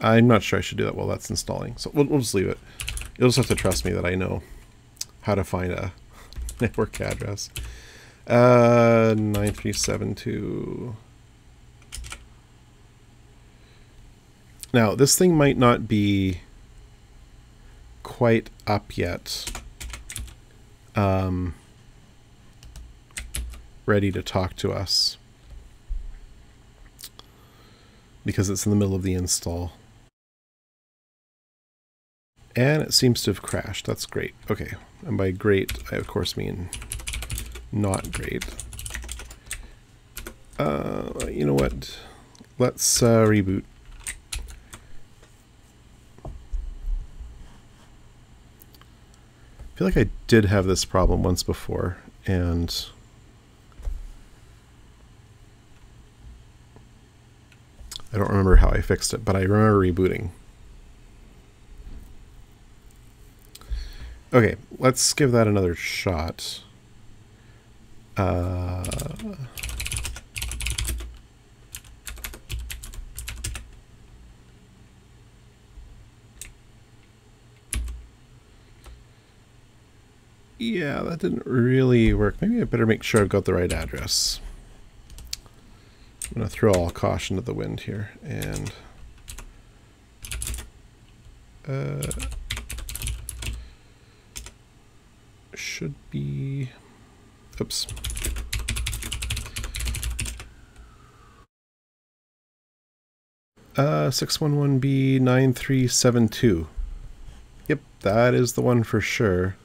I'm not sure I should do that while that's installing. So we'll, we'll just leave it. You'll just have to trust me that I know how to find a network address. Uh, 9372. Now, this thing might not be quite up yet. Um, ready to talk to us. Because it's in the middle of the install. And it seems to have crashed. That's great. Okay. And by great, I of course mean not great. Uh, you know what? Let's uh, reboot. I feel like I did have this problem once before, and I don't remember how I fixed it, but I remember rebooting. Okay, let's give that another shot. Uh, yeah, that didn't really work. Maybe I better make sure I've got the right address. I'm going to throw all caution to the wind here and uh, should be, oops. Uh, 611B9372. Yep, that is the one for sure.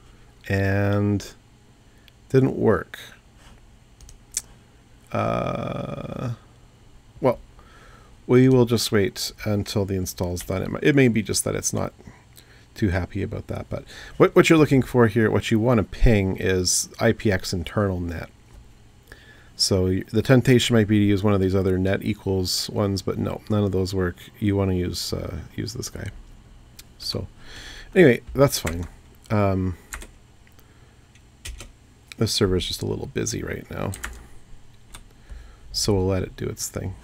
And didn't work. Uh, we will just wait until the install is done. It, might, it may be just that it's not too happy about that. But what, what you're looking for here, what you want to ping is IPX internal net. So the temptation might be to use one of these other net equals ones, but no, none of those work. You want to use uh, use this guy. So anyway, that's fine. Um, this server is just a little busy right now. So we'll let it do its thing.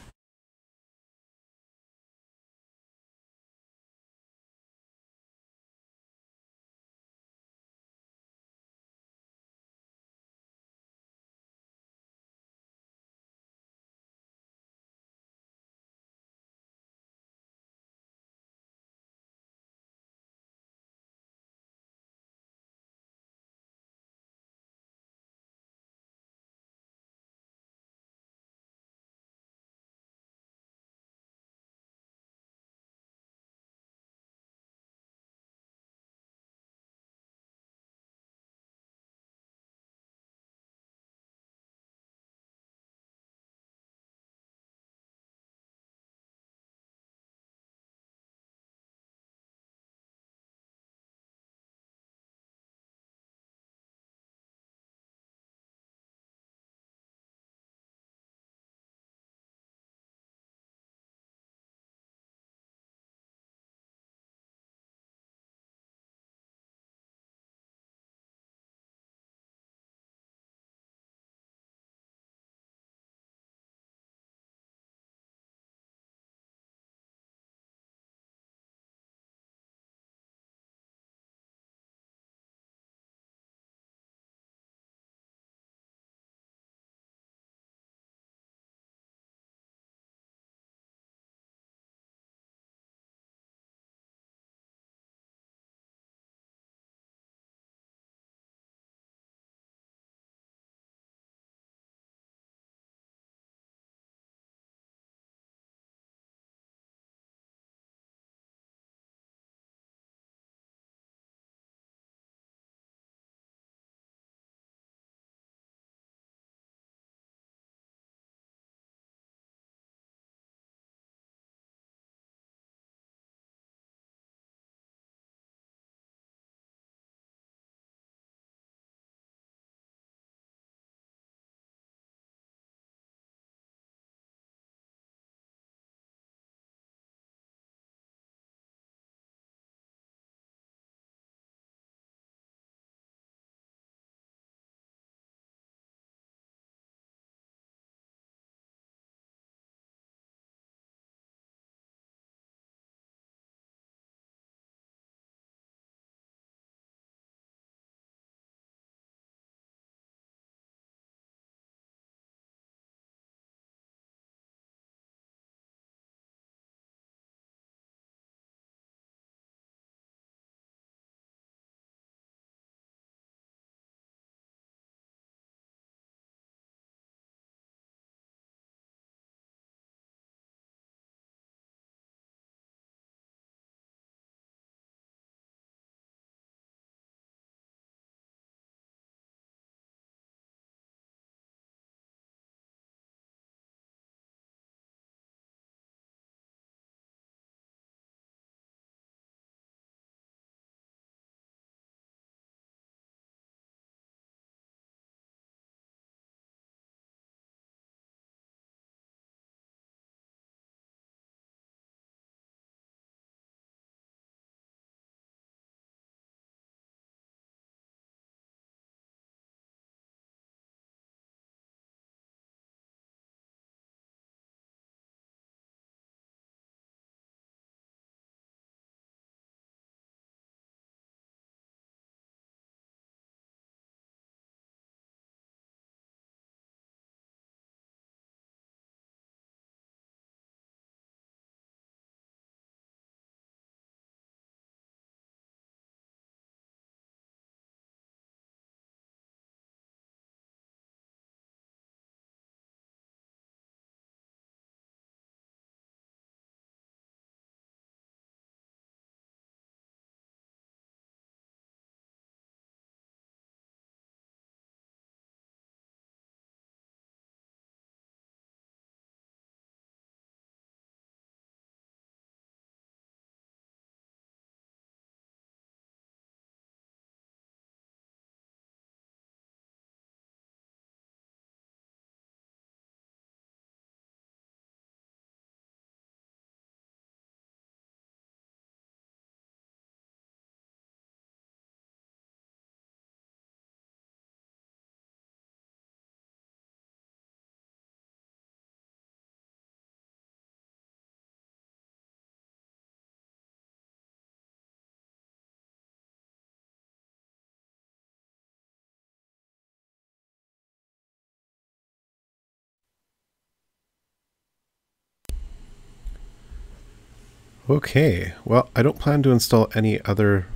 Okay, well, I don't plan to install any other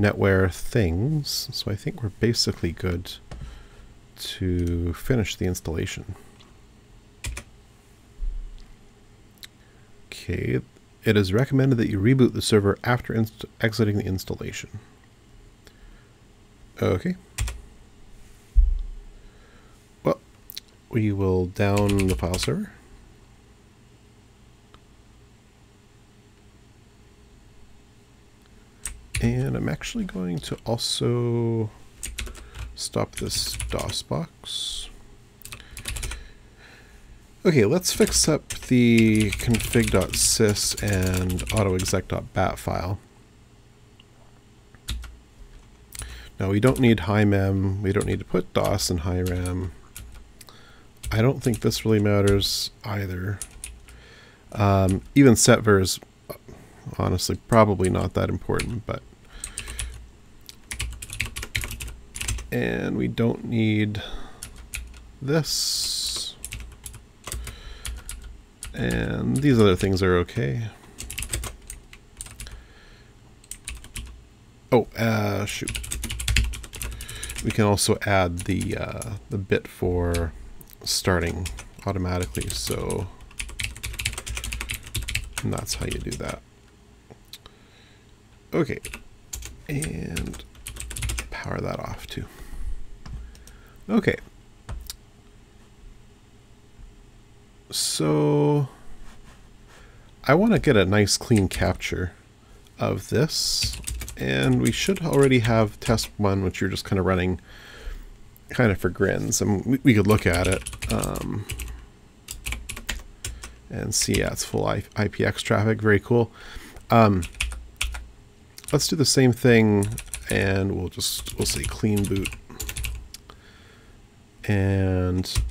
NetWare things, so I think we're basically good to finish the installation. Okay, it is recommended that you reboot the server after exiting the installation. Okay. Well, we will down the file server. And I'm actually going to also stop this DOS box. Okay, let's fix up the config.sys and autoexec.bat file. Now we don't need HiMem, we don't need to put DOS in HiRAM. I don't think this really matters either. Um, even setver is honestly probably not that important, but and we don't need this. And these other things are okay. Oh, uh, shoot. We can also add the uh, the bit for starting automatically, so and that's how you do that. Okay, and power that off too. Okay. So I want to get a nice clean capture of this and we should already have test one which you're just kind of running kind of for grins and we, we could look at it um, and see yeah it's full IPX traffic very cool um, let's do the same thing and we'll just we'll say clean boot and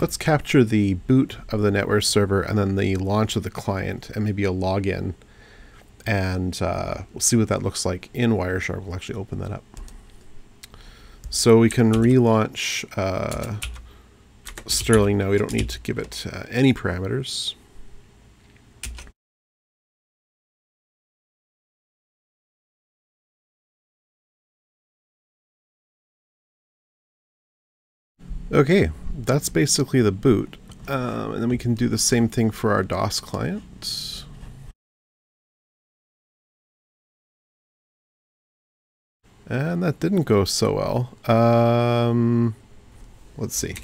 let's capture the boot of the NetWare server and then the launch of the client and maybe a login and uh, we'll see what that looks like in Wireshark. We'll actually open that up. So we can relaunch uh, Sterling now. We don't need to give it uh, any parameters. Okay, that's basically the boot. Um, and then we can do the same thing for our DOS client. And that didn't go so well. Um, let's see.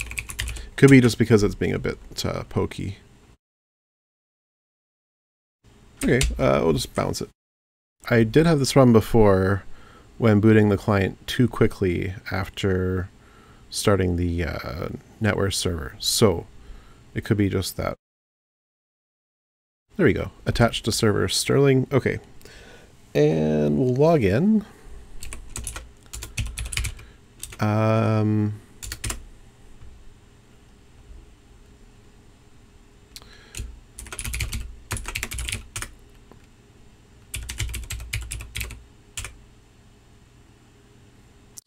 Could be just because it's being a bit uh, pokey. Okay, uh, we'll just bounce it. I did have this problem before when booting the client too quickly after starting the uh, server. So it could be just that. There we go. Attached to server Sterling. Okay. And we'll log in. Um,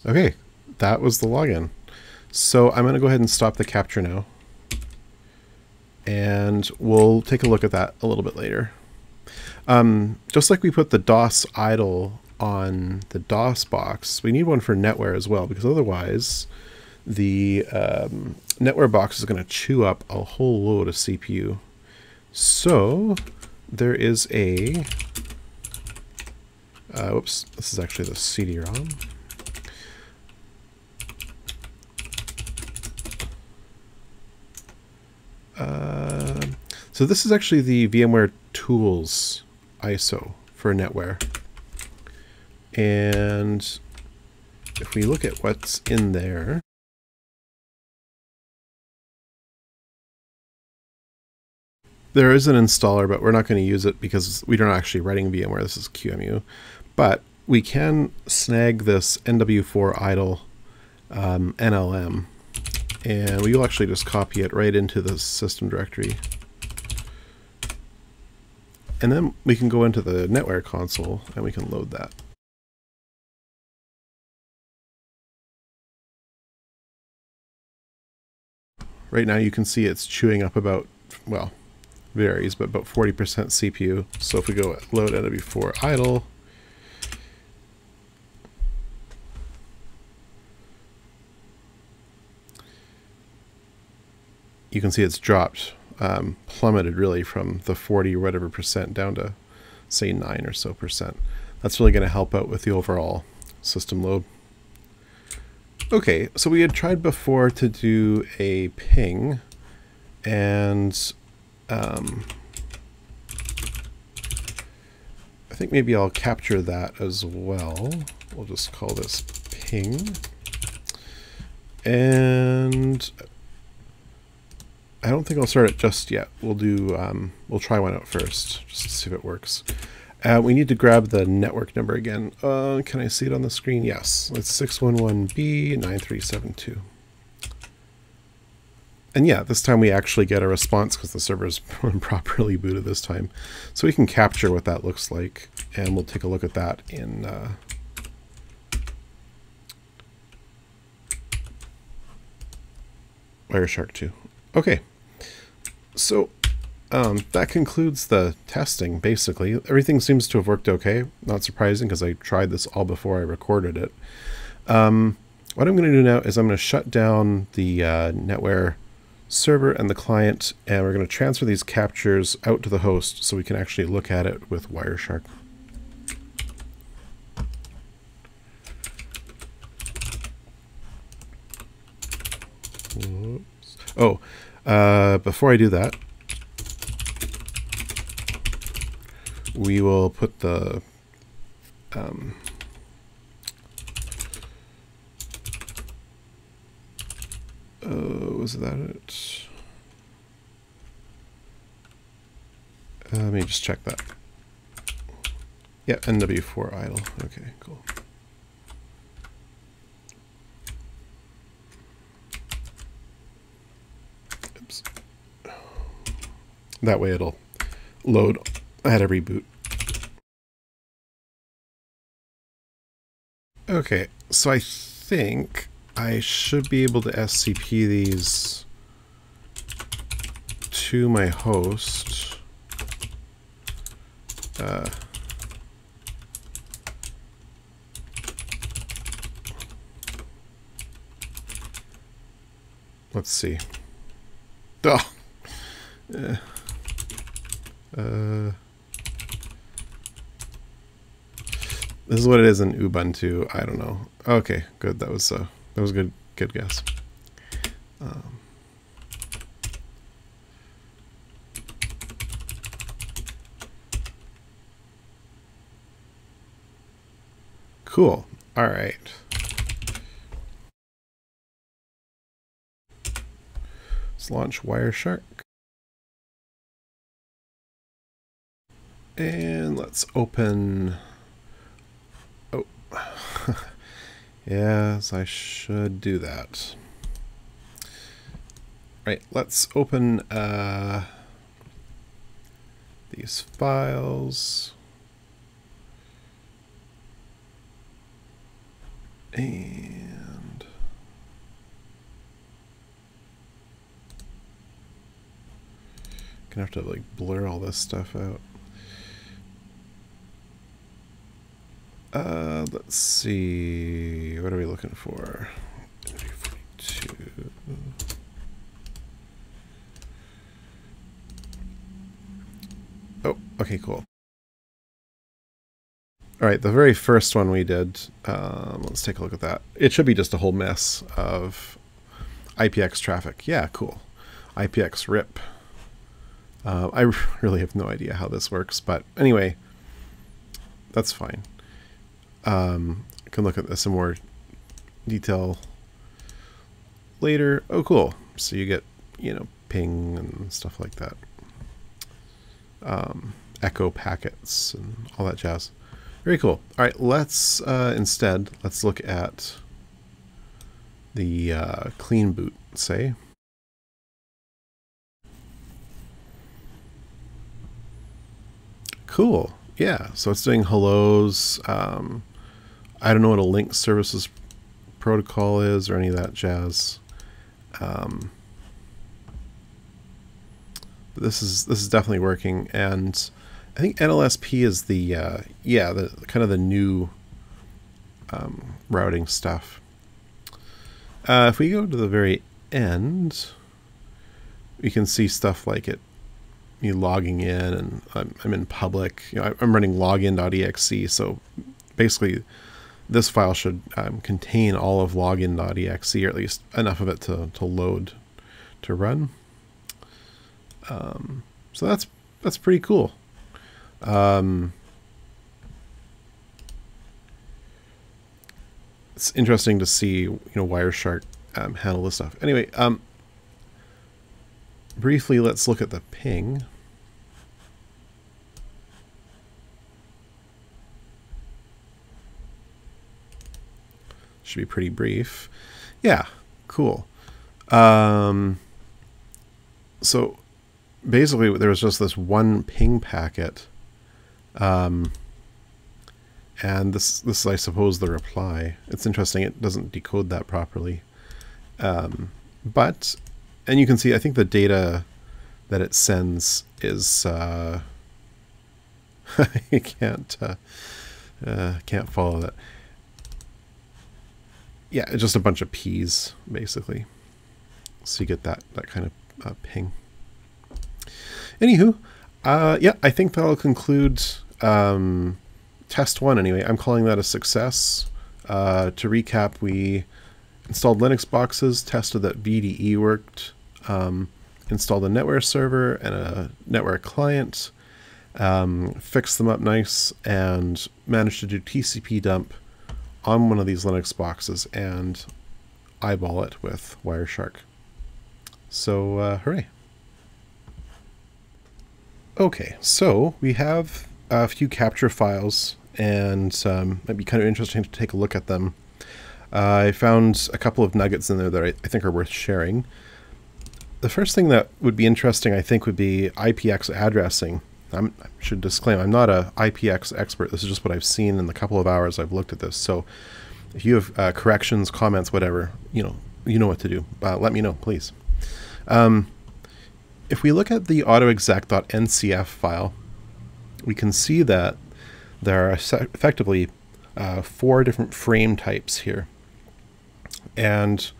okay, that was the login. So I'm going to go ahead and stop the capture now. And we'll take a look at that a little bit later. Um, just like we put the DOS idle on the DOS box, we need one for NetWare as well, because otherwise the um, NetWare box is going to chew up a whole load of CPU. So there is a, uh, whoops, this is actually the CD-ROM. Uh, so this is actually the VMware Tools ISO for NetWare. And if we look at what's in there, there is an installer, but we're not going to use it because we don't actually writing VMware. This is QEMU. But we can snag this NW4 idle um, NLM and we will actually just copy it right into the system directory. And then we can go into the NetWare console and we can load that. Right now you can see it's chewing up about, well, varies, but about 40% CPU. So if we go load NW4 idle, you can see it's dropped, um, plummeted really from the 40 or whatever percent down to say 9 or so percent. That's really going to help out with the overall system load. Okay, so we had tried before to do a ping and um, I think maybe I'll capture that as well. We'll just call this ping. And I don't think I'll start it just yet. We'll do, um, we'll try one out first, just to see if it works. Uh, we need to grab the network number again. Uh, can I see it on the screen? Yes. It's 611B9372. And yeah, this time we actually get a response because the server is properly booted this time. So we can capture what that looks like, and we'll take a look at that in... Uh, Wireshark 2. Okay, so um, that concludes the testing, basically. Everything seems to have worked okay. Not surprising, because I tried this all before I recorded it. Um, what I'm going to do now is I'm going to shut down the uh, NetWare server and the client, and we're going to transfer these captures out to the host so we can actually look at it with Wireshark. Whoops. Oh, uh, before I do that, we will put the um, uh, was that it? Uh, let me just check that. Yeah, NW4 idle. Okay, cool. Oops. That way it'll load I had a reboot. Okay, so I think I should be able to SCP these to my host. Uh, let's see. Oh. Uh, uh, This is what it is in Ubuntu. I don't know. Okay, good. That was uh, that was good. Good guess. Um, cool. All right. Launch Wireshark. And let's open Oh. yes, I should do that. Right, let's open uh, these files. And gonna have to like blur all this stuff out. Uh, let's see. What are we looking for? Oh, okay, cool. All right, the very first one we did, um, let's take a look at that. It should be just a whole mess of IPX traffic. Yeah, cool. IPX RIP. Uh, I really have no idea how this works, but anyway, that's fine. Um, I can look at this in more detail later. Oh, cool. So you get, you know, ping and stuff like that. Um, echo packets and all that jazz. Very cool. All right, let's uh, instead, let's look at the uh, clean boot, say. Cool. Yeah, so it's doing hellos, um, I don't know what a link services protocol is or any of that jazz. Um, this is this is definitely working, and I think NLSP is the uh, yeah the kind of the new um, routing stuff. Uh, if we go to the very end, we can see stuff like it me logging in and I'm, I'm in public. You know, I'm running login.exe, so basically this file should um, contain all of login.exe, or at least enough of it to, to load to run. Um, so that's that's pretty cool. Um, it's interesting to see you know Wireshark um, handle this stuff. Anyway, um, briefly, let's look at the ping. Should be pretty brief. Yeah, cool. Um, so basically, there was just this one ping packet. Um, and this, this is, I suppose, the reply. It's interesting. It doesn't decode that properly. Um, but, and you can see, I think the data that it sends is, uh, I can't, uh, uh, can't follow that yeah, just a bunch of P's basically. So you get that, that kind of uh, ping. Anywho, uh, yeah, I think that'll conclude um, test one anyway. I'm calling that a success. Uh, to recap, we installed Linux boxes, tested that VDE worked, um, installed a NetWare server and a NetWare client, um, fixed them up nice, and managed to do tcpdump on one of these Linux boxes and eyeball it with Wireshark. So, uh, hooray. Okay, so we have a few capture files, and um, might be kind of interesting to take a look at them. Uh, I found a couple of nuggets in there that I, I think are worth sharing. The first thing that would be interesting, I think, would be IPX addressing. I'm, i should disclaim I'm not a IPX expert. This is just what I've seen in the couple of hours I've looked at this. So if you have uh, corrections, comments, whatever, you know, you know what to do. Uh, let me know, please. Um, if we look at the autoexec.ncf file, we can see that there are effectively uh, four different frame types here. And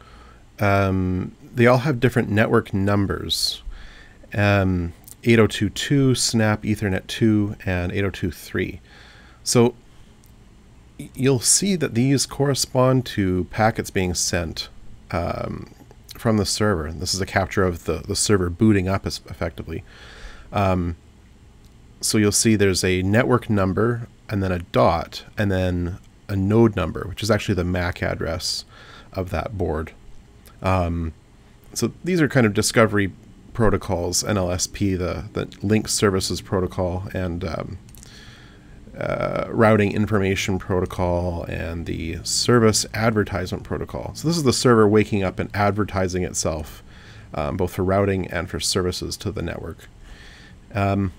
um, they all have different network numbers. Um, 802.2, Snap Ethernet 2, and 802.3. So you'll see that these correspond to packets being sent um, from the server. This is a capture of the, the server booting up effectively. Um, so you'll see there's a network number and then a dot and then a node number, which is actually the MAC address of that board. Um, so these are kind of discovery protocols, NLSP, the, the link services protocol, and um, uh, routing information protocol, and the service advertisement protocol. So this is the server waking up and advertising itself, um, both for routing and for services to the network. Um,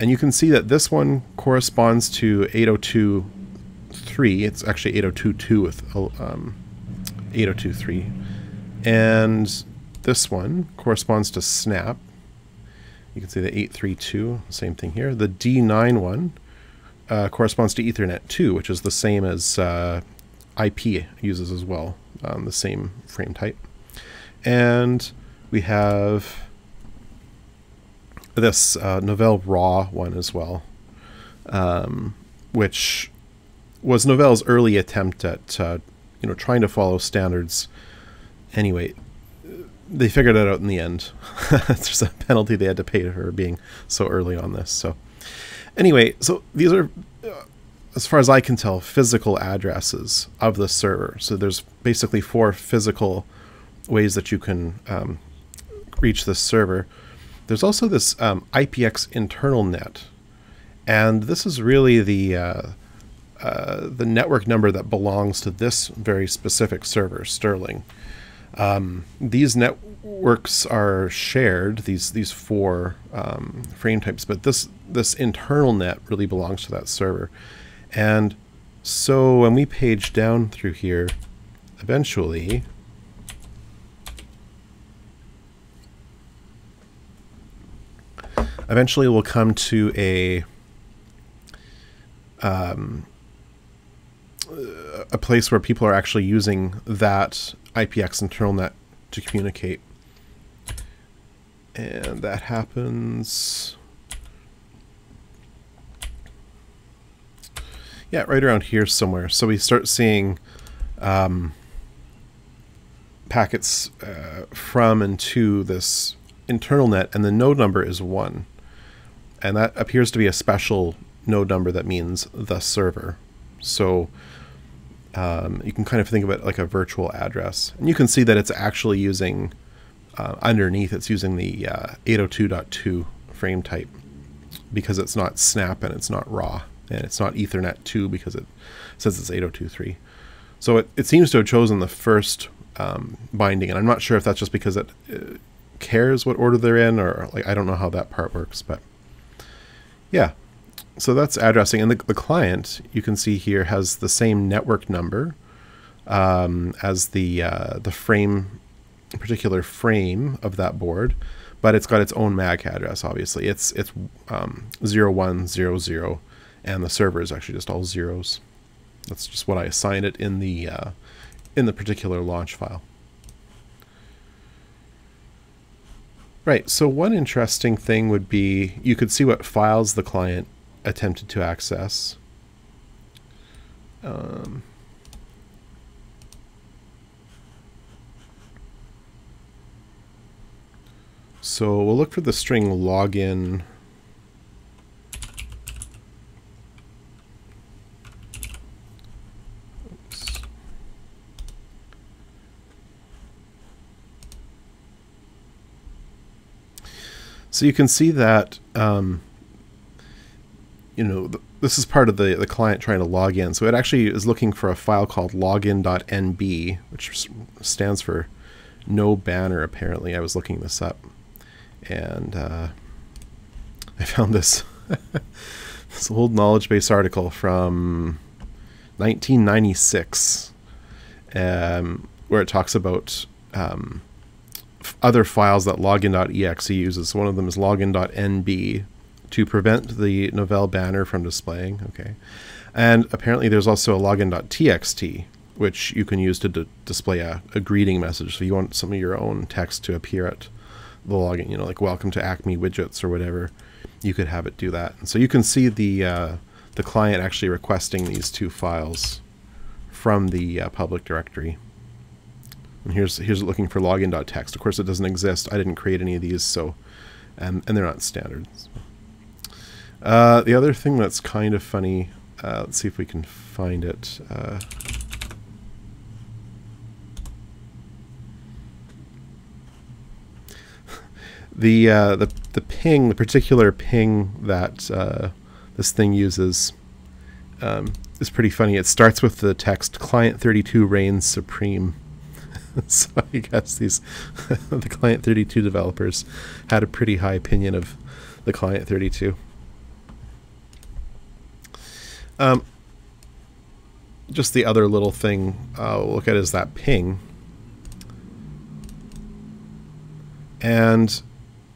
and you can see that this one corresponds to 802.3. It's actually 802.2 with um, 802.3. And this one corresponds to snap. You can see the 832, same thing here. The D9 one uh, corresponds to Ethernet 2, which is the same as uh, IP uses as well, um, the same frame type. And we have this uh, Novell Raw one as well, um, which was Novell's early attempt at uh, you know trying to follow standards. Anyway, they figured it out in the end. There's a penalty they had to pay for being so early on this. So anyway, so these are, uh, as far as I can tell, physical addresses of the server. So there's basically four physical ways that you can um, reach this server. There's also this um, IPX internal net, and this is really the uh, uh, the network number that belongs to this very specific server, Sterling. Um, these networks are shared, these these four um, frame types, but this this internal net really belongs to that server. And so when we page down through here, eventually, Eventually, we'll come to a um, a place where people are actually using that IPX internal net to communicate. And that happens. Yeah, right around here somewhere. So we start seeing um, packets uh, from and to this internal net, and the node number is 1. And that appears to be a special node number that means the server. So um, you can kind of think of it like a virtual address. And you can see that it's actually using, uh, underneath, it's using the uh, 802.2 frame type because it's not snap and it's not raw. And it's not Ethernet 2 because it says it's 802.3. So it, it seems to have chosen the first um, binding. And I'm not sure if that's just because it uh, cares what order they're in or like I don't know how that part works. But yeah, so that's addressing. And the, the client, you can see here, has the same network number um, as the, uh, the frame, particular frame of that board, but it's got its own MAC address, obviously. It's, it's um, 0100, and the server is actually just all zeros. That's just what I assigned it in the, uh, in the particular launch file. Right, so one interesting thing would be you could see what files the client attempted to access. Um, so we'll look for the string login. So you can see that um, you know, this is part of the, the client trying to log in. So it actually is looking for a file called login.nb, which stands for no banner, apparently. I was looking this up. And uh, I found this, this old knowledge base article from 1996 um, where it talks about um, other files that login.exe uses. One of them is login.nb, to prevent the Novell banner from displaying. Okay. And apparently there's also a login.txt, which you can use to display a, a, greeting message. So you want some of your own text to appear at the login, you know, like welcome to Acme widgets or whatever. You could have it do that. And so you can see the, uh, the client actually requesting these two files from the uh, public directory. And here's here's looking for login.txt. Of course, it doesn't exist. I didn't create any of these, so and and they're not standard. Uh, the other thing that's kind of funny, uh, let's see if we can find it. Uh, the, uh, the the ping, the particular ping that uh, this thing uses, um, is pretty funny. It starts with the text "Client 32 reigns supreme." so I guess these the Client 32 developers had a pretty high opinion of the Client 32. Um, just the other little thing I'll look at is that ping. And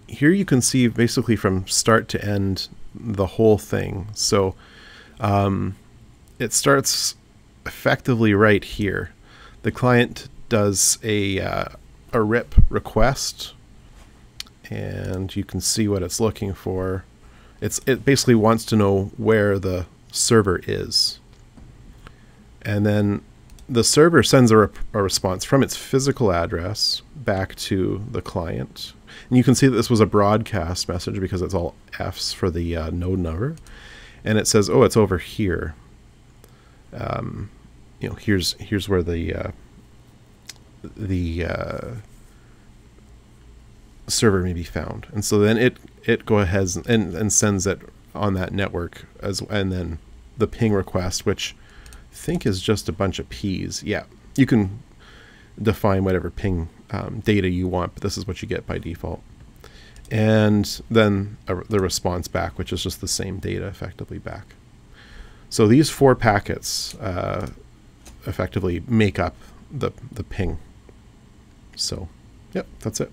here you can see basically from start to end the whole thing. So um, it starts effectively right here. The client does a, uh, a RIP request and you can see what it's looking for. It's It basically wants to know where the server is. And then the server sends a, a, response from its physical address back to the client. And you can see that this was a broadcast message because it's all F's for the uh, node number. And it says, oh, it's over here. Um, you know, here's here's where the uh, the uh, server may be found. And so then it it go ahead and, and sends it on that network as and then the ping request, which I think is just a bunch of P's. Yeah, you can define whatever ping um, data you want, but this is what you get by default. And then a, the response back, which is just the same data effectively back. So these four packets uh, effectively make up the, the ping. So, yep, that's it.